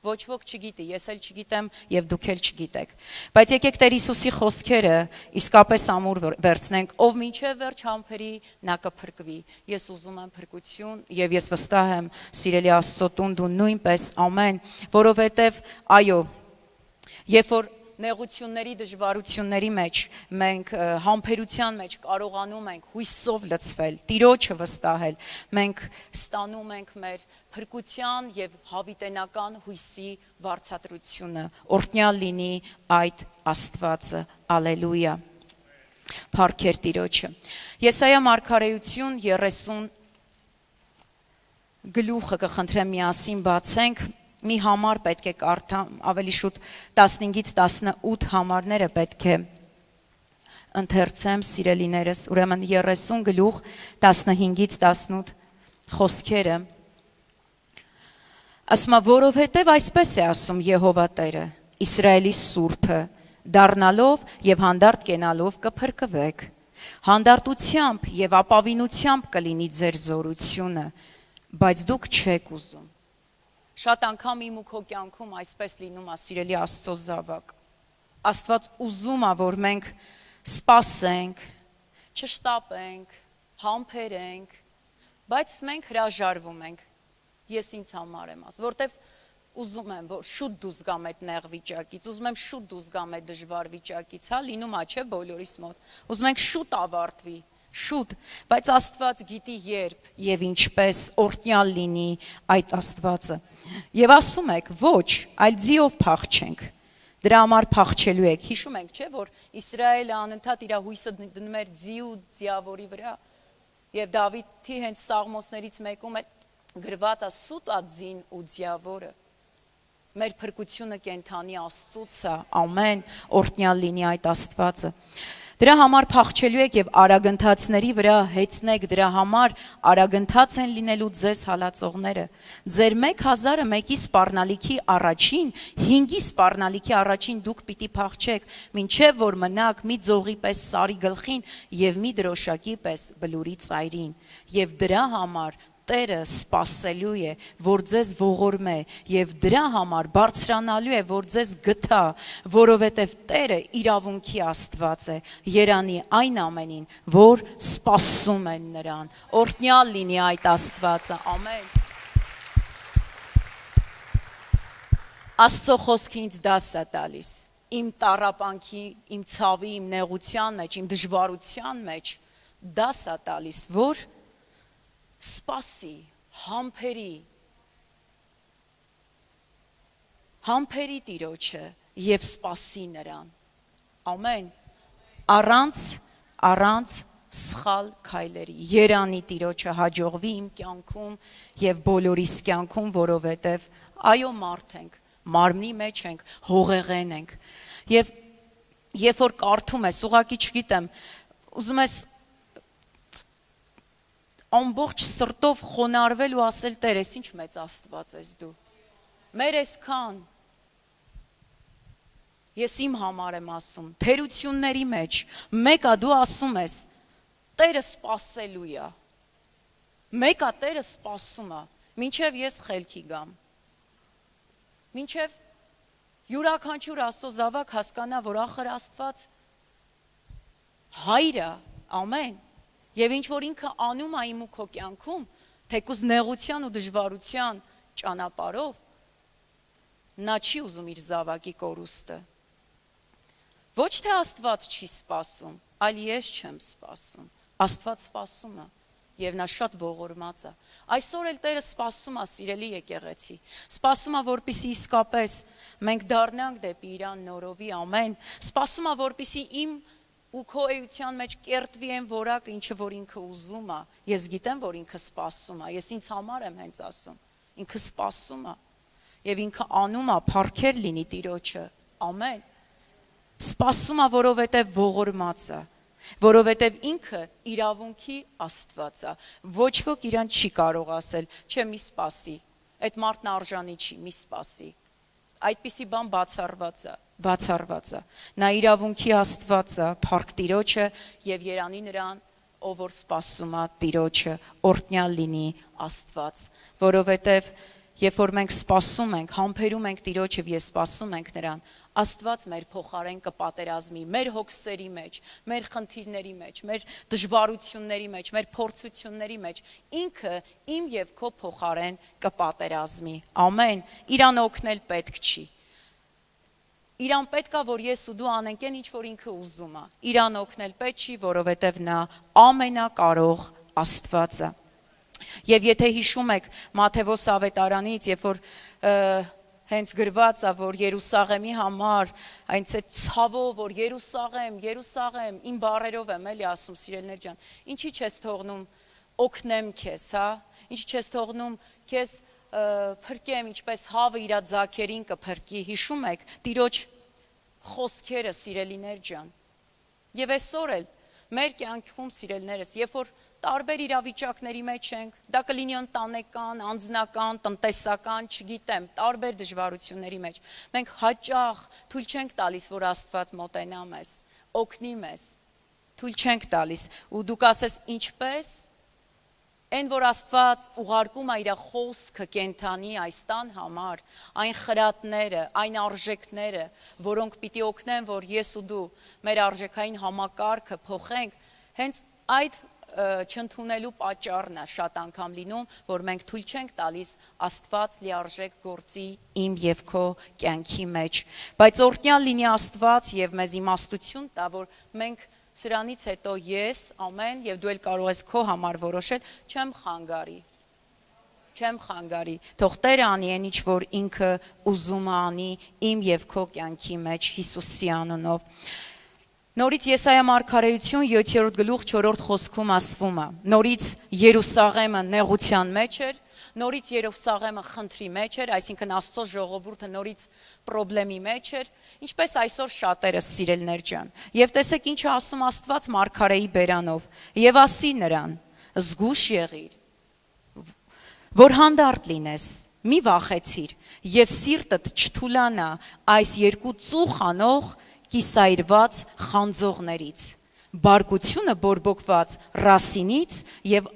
ոչ ոք չգիտի, ես էլ չգիտեմ եւ դուք էլ չգիտեք։ Բայց եկեք Տեր Հիսուսի խոսքերը իսկապես ամուր վերցնենք, ով ինչե վերջ համբերի, նա կփրկվի։ Ես ուզում եմ փրկություն եւ ես վստահ եմ, սիրելի Աստծո տուն դու նույնպես ամեն, որովհետեւ այո, երբ որ նեղությունների, դժվարությունների մեջ, մենք համբերության մեջ կարողանում ենք հույսով լցվել, Տիրոջը վստահել, մենք ստանում ենք մեր փրկության եւ հավիտենական հույսի վարչատրությունը։ Օրհնյալ լինի այդ Աստվածը։ Ալելույա։ Փարքեր Տիրոջը։ Եսայա մարգարեություն 30 գլուխը կխնդրեմ միասին բացենք մի համար պետք է կարդամ, ավելի շուտ 15-ից 18 համարները պետք է ընթերցեմ սիրելիներս, ուրեմն 30 գլուխ 15-ից 18 խոսքերը ասում է որովհետև այսպես է ասում Եհովա Տերը Իսրայելի Սուրբը դառնալով եւ հանդարտ կենալով կփրկվեք հանդարտությամբ եւ ապավինությամբ կլինի ձեր զորությունը բայց դուք չեք ուզում Շատ անգամ իմ ու քո կյանքում այսպես լինում է սիրելի Աստծո զավակ։ Աստված ուզում է, որ մենք սпасենք, չշտապենք, համբերենք, բայց մենք հրաժարվում ենք։ Ես ինձ համար եմ ասում, որտեվ ուզում եմ, որ շուտ դուրս գամ այդ նեղ վիճակից, ուզում եմ շուտ դուրս գամ այդ դժվար վիճակից, հա, լինում է, չէ, բոլորիս մոտ։ Ուզում ենք շուտ ավարտվի, շուտ, բայց Աստված գիտի երբ եւ ինչպես օրտնյալ լինի այդ Աստվածը։ Եվ ասում եք, ոչ, այլ ձիով փախչենք։ Դրա համար փախչելու եք։ Հիշում ենք, չէ, որ Իսրայելը անընդհատ իր հույսը դնում էր ձի ու ձիավորի վրա։ Եվ Դավիթի հենց Սաղմոսներից մեկում է գրված է սուտ ածին ու ձիավորը մեր փրկությունը կենթանի Աստծուց է, ամեն օրտնյալ լինի այդ Աստվածը։ Դրա համար փախչելու եք եւ արագընթացների վրա հեծնեք դրա համար արագընթաց են լինելու ձեզ հալածողները։ Ձեր 1000-ը մեկի սպառնալիքի առաջին, 5-ի սպառնալիքի առաջին դուք պիտի փախչեք, ինչեւ որ մնաք մի ձողի պես սարի գլխին եւ մի դրոշակի պես բլուրի ծայրին։ Եվ դրա համար Տերը սпасելու է, որ ձեզ ողորմե եւ դրա համար բարձրանալու է, որ ձեզ գտա, որովհետեւ Տերը իրավունքի Աստված է, Երանի այն ամենին, որ սпасում են նրան։ Օրհնյալ լինի այդ Աստվածը։ Ամեն։ Աստծո խոսքը ինձ դաս է տալիս։ Իմ տարապանքի, իմ ցավի, իմ նեղության մեջ, իմ դժվարության մեջ դաս է տալիս, որ սպասի, համբերի, համբերի տիրոչը և սպասի նրան, ամեն, առանց, առանց սխալ կայլերի, երանի տիրոչը հաջողվի իմ կյանքում և բոլորիս կյանքում, որովհետև այո մարդ ենք, մարմնի մեջ ենք, հողեղեն ենք և երբ որ կարդում ես, ուղակի չգիտեմ, ուզում ես ամբողջ սրտով խոնարվել ու ասել Տեր, ես ինչ մեծ Աստված ես դու։ Մեր այսքան ես իմ համար եմ ասում, թերությունների մեջ մեկա դու ասում ես, Տերը սпасելու է։ Մեկա Տերը սпасում է, ինչև ես խելքի գամ։ Ինչև յուրաքանչյուր Աստծո զավակ հասկանա, որ ախր Աստված հայրը ամեն եւ ինչ որ ինքը անում է իմ ու քո կյանքում, թեկուզ նեղության ու դժվարության ճանապարով նա չի ուզում իր զավակի կորուստը։ Ոչ թե Աստված չի սпасում, այլ ես չեմ սпасում։ Աստված սпасում է եւ նա շատ ողորմած է։ Այսօր էլ Տերը սпасում է սիրելի եկեղեցի։ Սпасում է որպիսի իսկապես մենք դառնանք դեպի Իրան նորովի ամեն։ Սпасում է որպիսի իմ ու քո էության մեջ կերտվի այն որակը, ինչը որ ինքը ուզում է։ Ես գիտեմ, որ ինքը սпасում է, ես ինձ համար եմ հենց ասում։ Ինքը սпасում է։ Եվ ինքը անում է փառքեր լինի Տիրոջը։ Ամեն։ Սпасում է, որովհետև ողորմածը, որովհետև ինքը իրավունքի Աստված է։ Ոչ ոք իրան չի կարող ասել, չէ, մի սпасի։ Այդ մարդն արժանի չի, մի սпасի այդպիսի բան բացառված է բացառված է նա իրավունքի աստված է փառք տիրոջը եւ Երանի նրան ով որ սпасում է տիրոջը օրտնյալ լինի աստված որովհետեւ երբ որ մենք սпасում ենք համբերում ենք տիրոջը եւ սпасում ենք նրան Աստված մեր փոխարեն կպատերազմի, մեր հոգսերի մեջ, մեր խնդիրների մեջ, մեր դժվարությունների մեջ, մեր փորձությունների մեջ, ինքը իմ եւ քո փոխարեն կպատերազմի։ Ամեն։ Իրան օգնել պետք չի։ Իրան պետքա որ ես ու դու անենք այն ինչ որ ինքը ուզում է։ Իրան օգնել պետք չի, որովհետև նա ամենակարող Աստված է։ Եվ եթե հիշում եք Մաթեոս ավետարանից, երբ որ հենց գրված է, որ Երուսաղեմի համար այնց է ցավով, որ Երուսաղեմ, Երուսաղեմ, իմ բարերով եմ էլի ասում, սիրելներ ջան, ինչի չես թողնում օգնեմ քեզ, հա? Ինչի չես թողնում քեզ փրկեմ, ինչպես հավը իր ձակերին կփրկի։ Հիշում եք Տիրոջ խոսքերը, սիրելիներ ջան։ Եվ այսօր էլ մեր կյանքում սիրելներս, երբ որ տարբեր իրավիճակների մեջ ենք, դա կլինի ընտանեկան, անձնական, տնտեսական, չգիտեմ, տարբեր դժվարությունների մեջ։ Մենք հաճախ թույլ չենք տալիս, որ Աստված մոտենա մեզ, օգնի մեզ։ Թույլ չենք տալիս։ Ու դուք ասես, ինչպես Այն որ Աստված ուղարկում է իր խոսքը կենթանի այս տան համար, այն խրատները, այն արժեքները, որոնք պիտի օգնեն, որ ես ու դու մեր արժեքային համակարգը փոխենք, հենց այդ չընդունելու պատճառն է շատ անգամ լինում, որ մենք թույլ չենք տալիս Աստված լիարժեք գործի իմ եւ քո կյանքի մեջ։ Բայց օրտնյալ լինի Աստված եւ մեզ իմաստություն տա, որ մենք սրանից հետո ես ամեն եւ դու էլ կարող ես քո համար որոշել, չեմ խանգարի չեմ խանգարի։ Թող Տերը անի այն ինչ որ ինքը ուզում անի իմ եւ քո կյանքի մեջ Հիսուսի անունով։ Նորից Եսայա մարգարեություն 7-րդ գլուխ 4-րդ խոսքում ասվում է։ Նորից Երուսաղեմը նեղության մեջ էր, նորից Երուսաղեմը խնդրի մեջ էր, այսինքն Աստծո ժողովուրդը նորից խնդրեմի մեջ էր, ինչպես այսօր շատերը սիրելներ ջան։ Եվ տեսեք ինչ ասում Աստված Մարգարեի բերանով։ Եվ ասի նրան. զգուշ եղիր, որ հանդարտ լինես, մի վախեցիր եւ սիրտդ չթուլանա այս երկու ծուխ անող կիսայրված խանձողներից, բարգությունը բորբոքված ռասինից եւ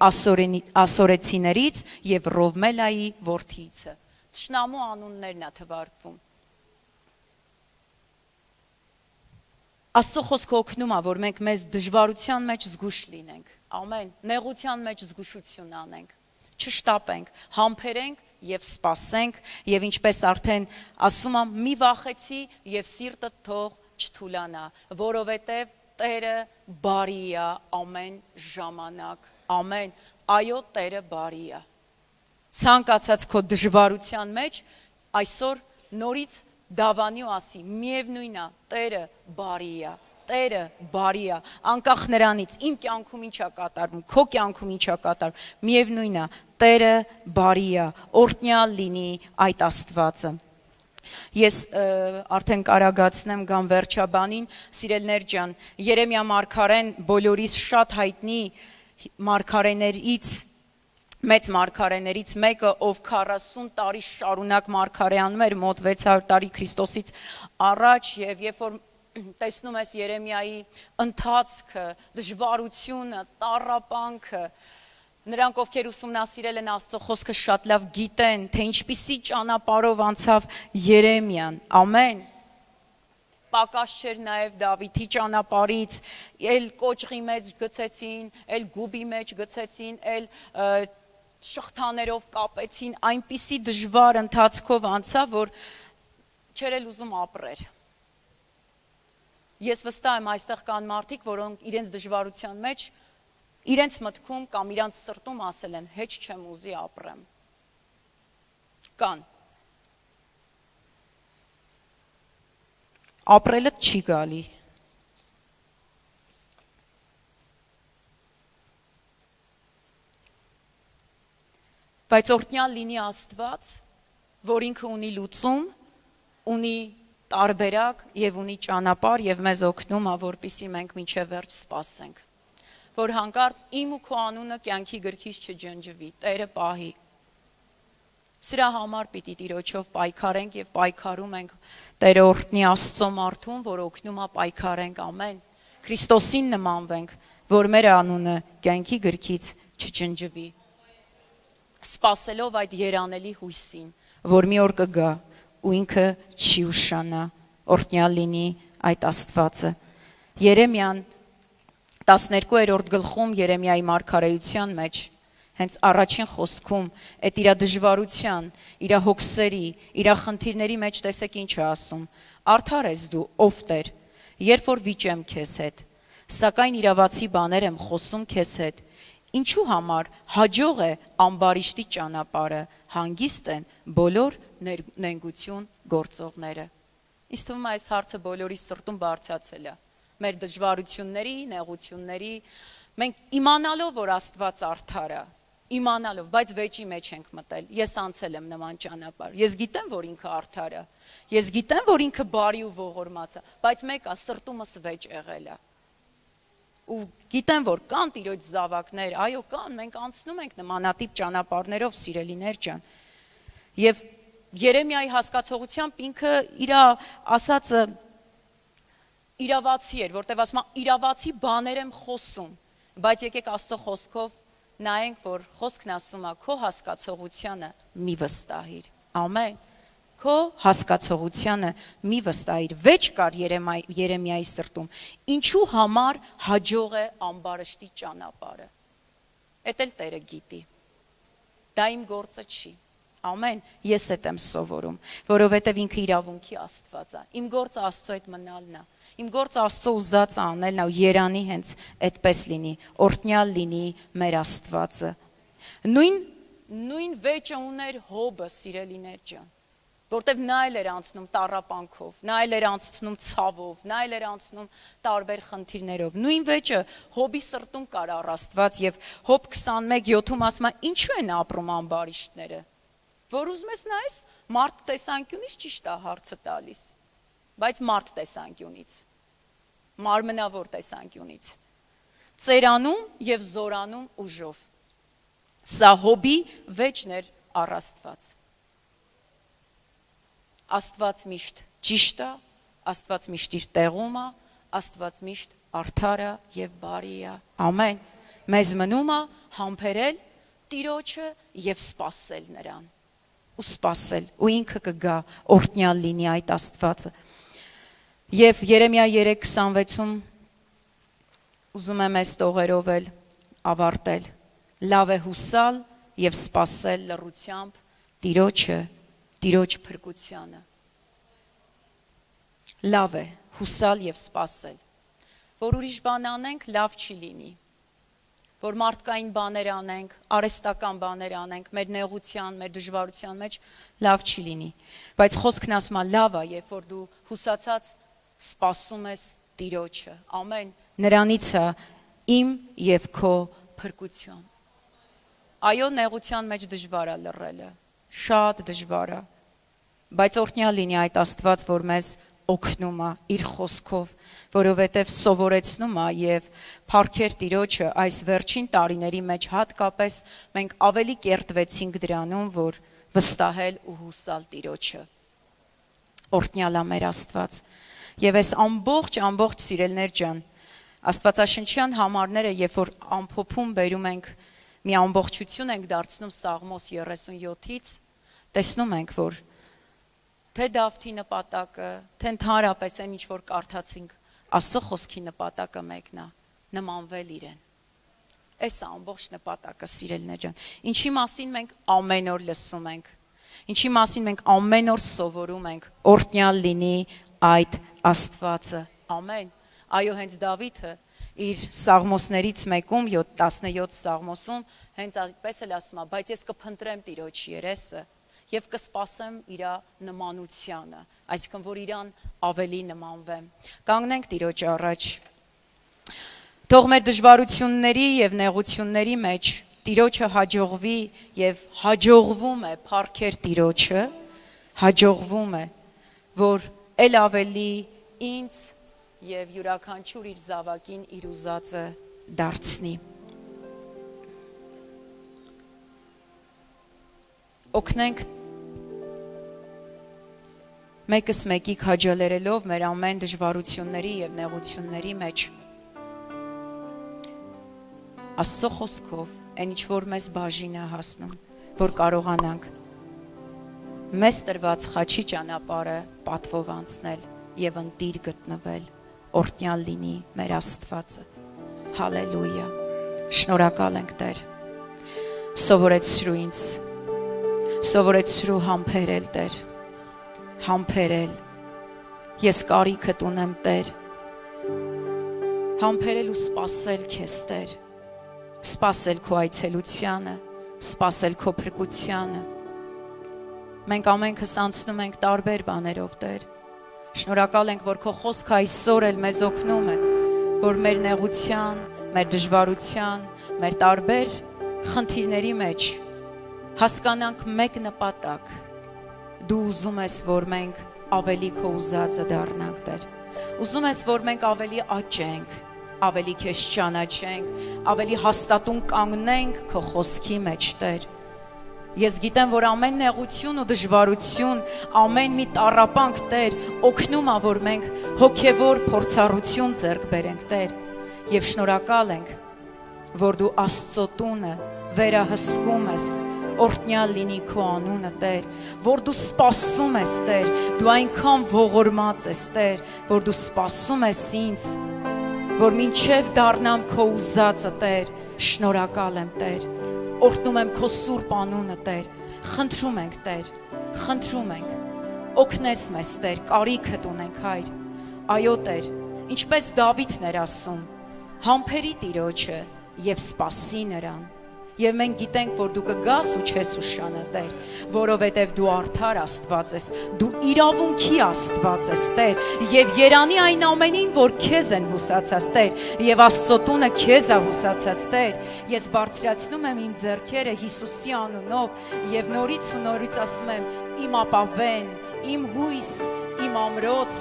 ասորեցիներից եւ ռովմելայի որդիցը։ Ճշնամու անուններն է թվարկվում։ Աստծո խոսքը օգնում է, որ մենք մեզ դժվարության մեջ զգուշ լինենք։ Ամեն նեղության մեջ զգուշություն անենք, չշտապենք, համբերենք եւ սпасենք եւ ինչպես արդեն ասում եմ, մի վախեցի եւ սիրտը թող չթուլանա, որովհետեւ Տերը բարի է ամեն ժամանակ, ամեն, այո, Տերը բարի է։ Ցանկացած քո դժվարության մեջ այսօր նորից դավանի ու ասի, միևնույնն է, Տերը բարի է, Տերը բարի է, անկախ նրանից իմ կյանքում ինչա կատարվում, քո կյանքում ինչա կատարվում, միևնույնն է, Տերը բարի է, օրտնյալ լինի այդ Աստվածը։ Ես արդեն կարագացնեմ գամ վերջաբանին, սիրելներ ջան, Երեմիա Մարգարեն բոլորիս շատ հայտնի մարգարեներից մեծ մարգարեներից մեկը, ով 40 տարի շարունակ մարգարեանում էր, մոտ 600 տարի Քրիստոսից առաջ եւ երբ որ <clears throat> տեսնում ես Երեմիայի ընթացքը, դժվարությունը, տառապանքը, Նրանք, ովքեր ուսումնասիրել են Աստծո խոսքը, շատ լավ գիտեն, թե ինչպիսի ճանապարհով անցավ Երեմիան։ Ամեն պակաս չէր նաև Դավիթի ճանապարից, էլ կոճղի մեջ գցեցին, էլ գուբի մեջ գցեցին, էլ շղթաներով կապեցին, այնպիսի դժվար ընթացքով անցավ, որ չեր էլ ուզում ապրեր։ Ես վստահ եմ այստեղ կան մարդիկ, որոնք իրենց դժվարության մեջ իրենց մտքում կամ իրենց սրտում ասել են հեչ չեմ ուզի ապրեմ։ Կան։ Ապրելը չի գալի։ Բայց օրտնյալ լինի Աստված, որ ինքը ունի լուծում, ունի տարբերակ եւ ունի ճանապարհ եւ մեզ օգնում, ա որպիսի մենք միջև վերջ սпасենք որ հանկարծ իմ ու քո անունը կյանքի գրքից չջնջվի, Տերը պահի։ Սրա համար պիտի Տիրոջով պայքարենք եւ պայքարում ենք Տերը օրհնի Աստծո մարդուն, որ օգնում է պայքարենք ամեն։ Քրիստոսին նմանվենք, որ մեր անունը կյանքի գրքից չջնջվի։ Սպասելով այդ երանելի հույսին, որ մի օր կգա ու ինքը չի ուշանա, օրհնյալ լինի այդ Աստվածը։ Երեմիան 1 12-րդ գլխում Երեմիայի մարգարեության մեջ հենց առաջին խոսքում այդ իր դժվարության, իր հոգսերի, իր խնդիրների մեջ տեսեք ինչ է ասում։ Արդար ես դու, ով Տեր, երբ որ վիճեմ քեզ հետ, սակայն իրավացի բաներ եմ խոսում քեզ հետ։ Ինչու համար հաջող է ամբարիշտի ճանապարհը, հանգիստ են բոլոր նենգություն գործողները։ Իսկ թվում է այս հարցը բոլորի սրտում բարձացել է։ Մեր դժվարությունների, նեղությունների մենք իմանալով որ Աստված արդար է, իմանալով, բայց վեճի մեջ ենք մտել։ Ես անցել եմ նման ճանապարհ։ Ես գիտեմ, որ ինքը արդար է։ Ես գիտեմ, որ ինքը բարի ու ողորմած է, բայց մեկը սրտումս վեճ եղել է։ Ու գիտեմ, որ կան տիրոջ զավակներ, այո, կան, մենք անցնում ենք նմանատիպ ճանապարհներով, սիրելիներ ջան։ Եվ Երեմիայի հասկացողությամբ ինքը իր ասածը իրավացի էր, որտեվ ասում է իրավացի բաներ եմ խոսում, բայց եկեք Աստծո խոսքով նայենք, որ խոսքն ասում է քո հասկացողությանը մի վստահիր։ Ամեն քո հասկացողությանը մի վստահիր։ Վեճ կար Երեմիայի սրտում։ Ինչու համար հաջող է ամբարշտի ճանապարհը։ Էդ էլ Տերը գիտի։ Դա իմ գործը չի։ Ամեն, ես այդ եմ սովորում, որովհետև ինքը իրավունքի Աստված է։ Իմ գործը Աստծո հետ մնալն է։ Իմ գործը Աստծո ուզած անելն է, Երանի հենց այդպես լինի, օրտնյալ լինի մեր Աստվածը։ Նույն նույն վեճը ուներ հոբը, սիրելիներ ջան որտեվ նա էլ էր անցնում տարապանքով, նա էլ էր անցնում ցավով, նա էլ էր անցնում տարբեր խնդիրներով։ Նույն վեճը հոբի սրտում կար առաստված եւ հոբ 21:7-ում ասում է ինչու են ապրում ամբարիշտները որ ուզում ես նայես մարդ տեսանկյունից ճիշտ է հարցը տալիս, բայց մարդ տեսանկյունից, մարմնավոր տեսանկյունից։ Ծերանում եւ զորանում ուժով։ Սա հոբի վեճն էր առ Աստված։ Աստված միշտ ճիշտ է, Աստված միշտ իր տեղում է, Աստված միշտ արդար է եւ բարի է։ Ամեն։ Մեզ մնում է համբերել Տիրոջը եւ սпасել նրան։ Ու սпасել, ու ինքը կգա օրտնյալ լինի այդ Աստվածը։ Եվ Երեմիա 3:26-ում ուզում եմ այս տողերով էլ ավարտել։ Լավ է հուսալ եւ սпасել լրությամբ Տիրոջը, Տիրոջ փրկությանը։ Լավ է հուսալ եւ սпасել։ Որ ուրիշ բան անենք, լավ չի լինի որ մարդկային բաներ անենք, արեստական բաներ անենք, մեր նեղության, մեր դժվարության մեջ լավ չի լինի։ Բայց խոսքն ասում է լավ է, երբ որ դու հուսացած սпасում ես Տիրոջը։ Ամեն նրանից է իմ եւ քո փրկություն։ Այո, նեղության մեջ դժվար է լռելը, շատ դժվար է։ Բայց օրհնյալ լինի այդ Աստված, որ մեզ օգնում է իր խոսքով, որովհետև սովորեցնում է եւ Փարքեր Տիրոջը այս վերջին տարիների մեջ հատկապես մենք ավելի կերտվեցինք դրանում, որ վստահել ու հուսալ Տիրոջը։ Օրհնյալ է մեր Աստված։ Եվ այս ամբողջ ամբողջ սիրելներ ջան, Աստվածաշնչյան համարները, երբ որ ամփոփում բերում ենք մի ամբողջություն ենք դարձնում Սաղմոս 37-ից, տեսնում ենք, որ թե Դավթի նպատակը, թե ընդհանրապես այն ինչ որ կարդացինք, Աստծո խոսքի նպատակը մեկն է՝ նմանվել իրեն։ Այս ամբողջ նպատակը, սիրելիներ ջան։ Ինչի մասին մենք ամեն օր լսում ենք։ Ինչի մասին մենք ամեն օր սովորում ենք։ Օրտնյալ լինի այդ Աստվածը։ Ամեն։ Այո, հենց Դավիթը իր սաղմոսներից մեկում 17 սաղմոսում հենց այդպես էլ ասում է, բայց ես կփնտրեմ Տիրոջ երեսը եւ կսպասեմ իր նմանությանը, այսինքն որ իրան ավելի նմանվեմ։ Կանգնենք Տիրոջ առաջ։ Թող մեր դժվարությունների եւ նեղությունների մեջ Տիրոջը հաջողվի եւ հաջողվում է Փարքեր Տիրոջը, հաջողվում է, որ ել ավելի ինձ եւ յուրաքանչյուր իր զավակին իր ուզածը դարձնի։ Օգնենք մեկս մեկի քաջալերելով մեր ամեն դժվարությունների եւ նեղությունների մեջ Աստծո խոսքով այն ինչ որ մեզ բաժին է հասնում, որ կարողանանք մեզ տրված խաչի ճանապարհը պատվով անցնել եւ ընտիր գտնվել օրտնյալ լինի մեր Աստվածը հալելույա շնորհակալ ենք Տեր սովորեցրու ինձ սովորեցրու համբերել Տեր համբերել ես կարիքդ ունեմ Տեր համբերել ու սпасել քեզ Տեր սпасել քո այցելությանը սпасել քո փրկությանը Մենք ամենքս անցնում ենք տարբեր բաներով, Տեր։ Շնորհակալ ենք, որ քո խոսքը այսօր էլ մեզ օգնում է, որ մեր նեղության, մեր դժվարության, մեր տարբեր խնդիրների մեջ հասկանանք մեկ նպատակ։ Դու ուզում ես, որ մենք ավելի քո ուզածը դառնանք, Տեր։ Ուզում ես, որ մենք ավելի աճենք, ավելի քեզ ճանաչենք, ավելի հաստատուն կանգնենք քո խոսքի մեջ, Տեր։ Ես գիտեմ, որ ամեն նեղություն ու դժվարություն, ամեն մի տարապանք Տեր օգնում ա որ մենք հոգևոր փորձառություն ձեռք բերենք Տեր։ Եվ շնորհակալ ենք, որ դու Աստծո տունը վերահսկում ես, օրհնյալ լինի քո անունը Տեր, որ դու սпасում ես Տեր, դու այնքան ողորմած ես Տեր, որ դու սпасում ես ինձ, որ ինչև դառնամ քո ուզածը Տեր։ Շնորհակալ եմ Տեր օրհնում եմ քո սուրբ անունը, Տեր։ Խնդրում ենք, Տեր, խնդրում ենք։ Օգնես մեզ, Տեր, կարիքդ ունենք, Հայր։ Այո, Տեր, ինչպես Դավիթն էր ասում, համբերի Տիրոջը եւ սпасի նրան եւ մենք գիտենք, որ դու կգաս ու չես ուշանա, Տեր, որովհետեւ դու արդար Աստված ես, դու իրավունքի Աստված ես, Տեր, եւ Երանի այն ամենին, որ քեզ են հուսացած, Տեր, եւ Աստծո տունը քեզ է հուսացած, Տեր։ Ես բարձրացնում եմ իմ ձեռքերը Հիսուսի անունով եւ նորից ու նորից ասում եմ՝ իմ ապավեն, իմ հույս, իմ ամրոց,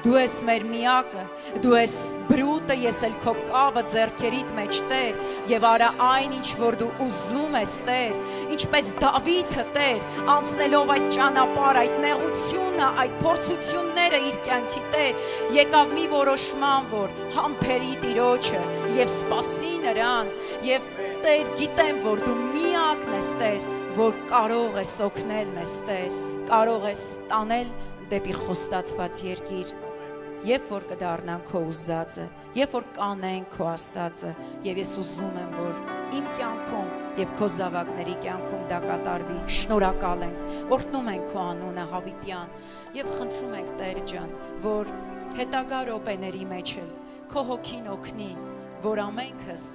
Դու ես մեր միակը, դու ես բրուտը, ես էլ քո կավը ձեռքերիդ մեջ Տեր, եւ արա այն ինչ որ դու ուզում ես Տեր, ինչպես Դավիթը Տեր, անցնելով այդ ճանապարհ, այդ նեղությունը, այդ փորձությունները իր կյանքի Տեր, եկավ մի որոշման, որ համբերի Տիրոջը եւ սпасի նրան եւ Տեր գիտեմ, որ դու միակն ես Տեր, որ կարող ես օգնել մեզ Տեր, կարող ես տանել դեպի խոստացված երկիր երբ որ կդառնան քո ուզածը, երբ որ կանեն քո ասածը, եւ ես ուզում եմ, որ իմ կյանքում եւ քո զավակների կյանքում դա կատարվի։ Շնորհակալ ենք, օրհնում ենք քո անունը Հավիտյան եւ խնդրում ենք Տեր ջան, որ հետագա րոպեների մեջ էլ քո հոգին օգնի, որ ամենքս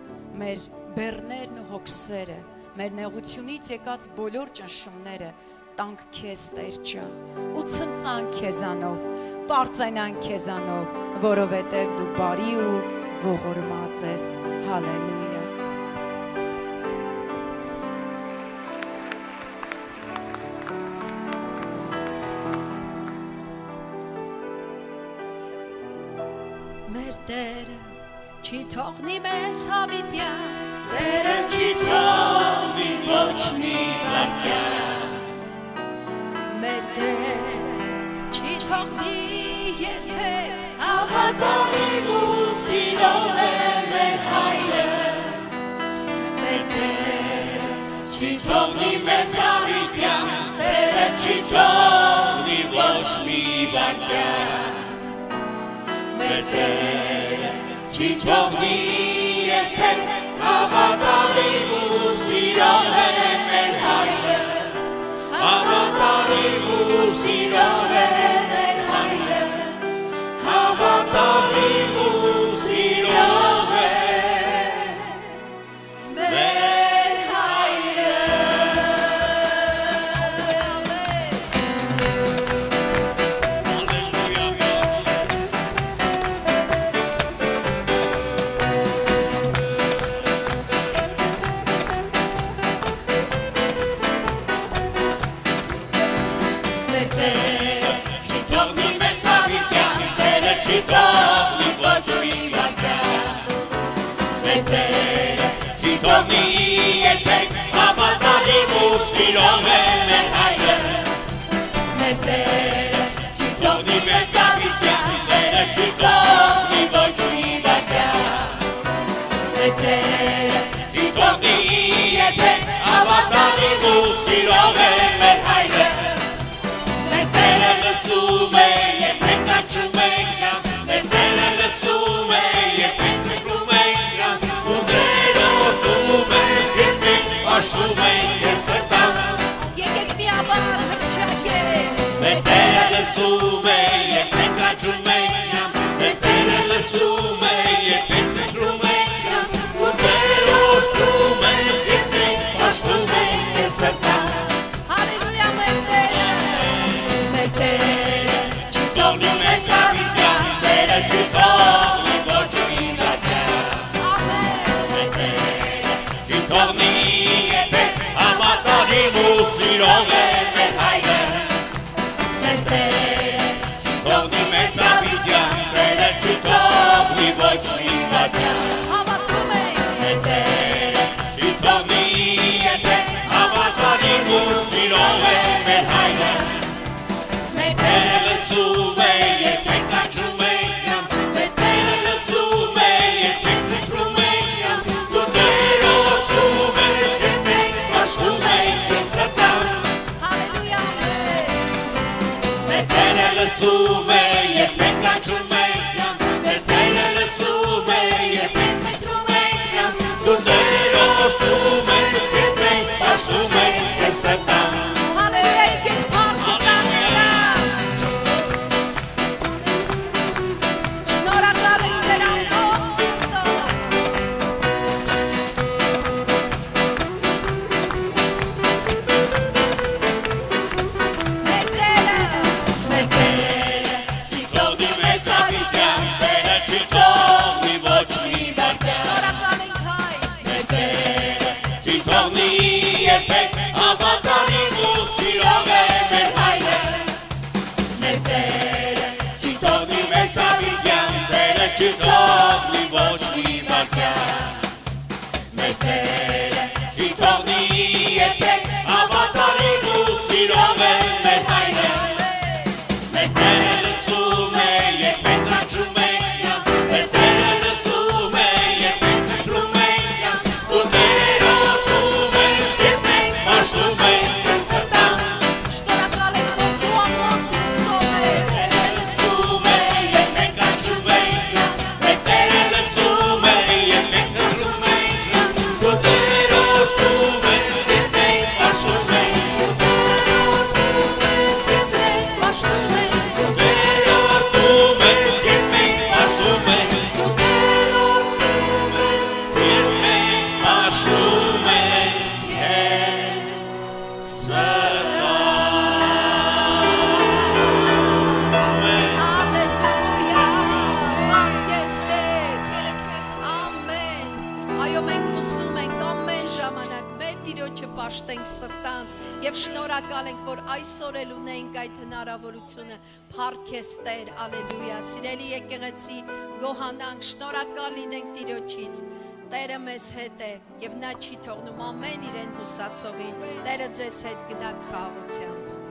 մեր բեռներն ու հոգսերը, մեր նեղությունից եկած բոլոր ճնշումները տանք քեզ Տեր ջան ու ցնցանք քեզանով պարծենան քեզանով, որովհետև դու բարի ու ողորմած ես։ Հալելույա։ Մեր Տերը չի թողնի մեզ հավիտյան, Տերը չի թողնի ոչ մի վարկյան, մեր Տերը չի թողնի երբեք Հավատարիմ ու սիրով է մեր հայրը, մեր Տերը Չի թողնի մեզ հավիտյան, Տերը չի թողնի ոչ մի վարկյան, Մեր Տերը չի թողնի երբեք, Հավատարիմ tetére, csak mi értek, avatari múszira mellett helyre. Metere, csitogni te. erre csitogni vagy mi vagyják. Metere, csitogni értek, avatari múszira mellett helyre. Vetelele sumeie pentru ciumenia. Vetelele sumeie pentru ciumenia. Cu telul trumeni sfințe Aștunci de te sărza Aleluia, mertele Mertele, ci Domnul ne s-a vintea Mertele, ci Domnul voci mina ta Mertele, ci Domnul e pe amatorii muziroveți živočníka. Չկողնի երբեք ավատարի ու սիրով է մեր հայրը Մեր տերը Չկողնի մեզ ավիկյան Տերը չկողնի ոչ մի վարկյան Մեր տերը ձեզ հետ է եւ նա չի թողնում ամեն իրեն հուսացողին։ Տերը ձեզ հետ գնա խաղաղությամբ։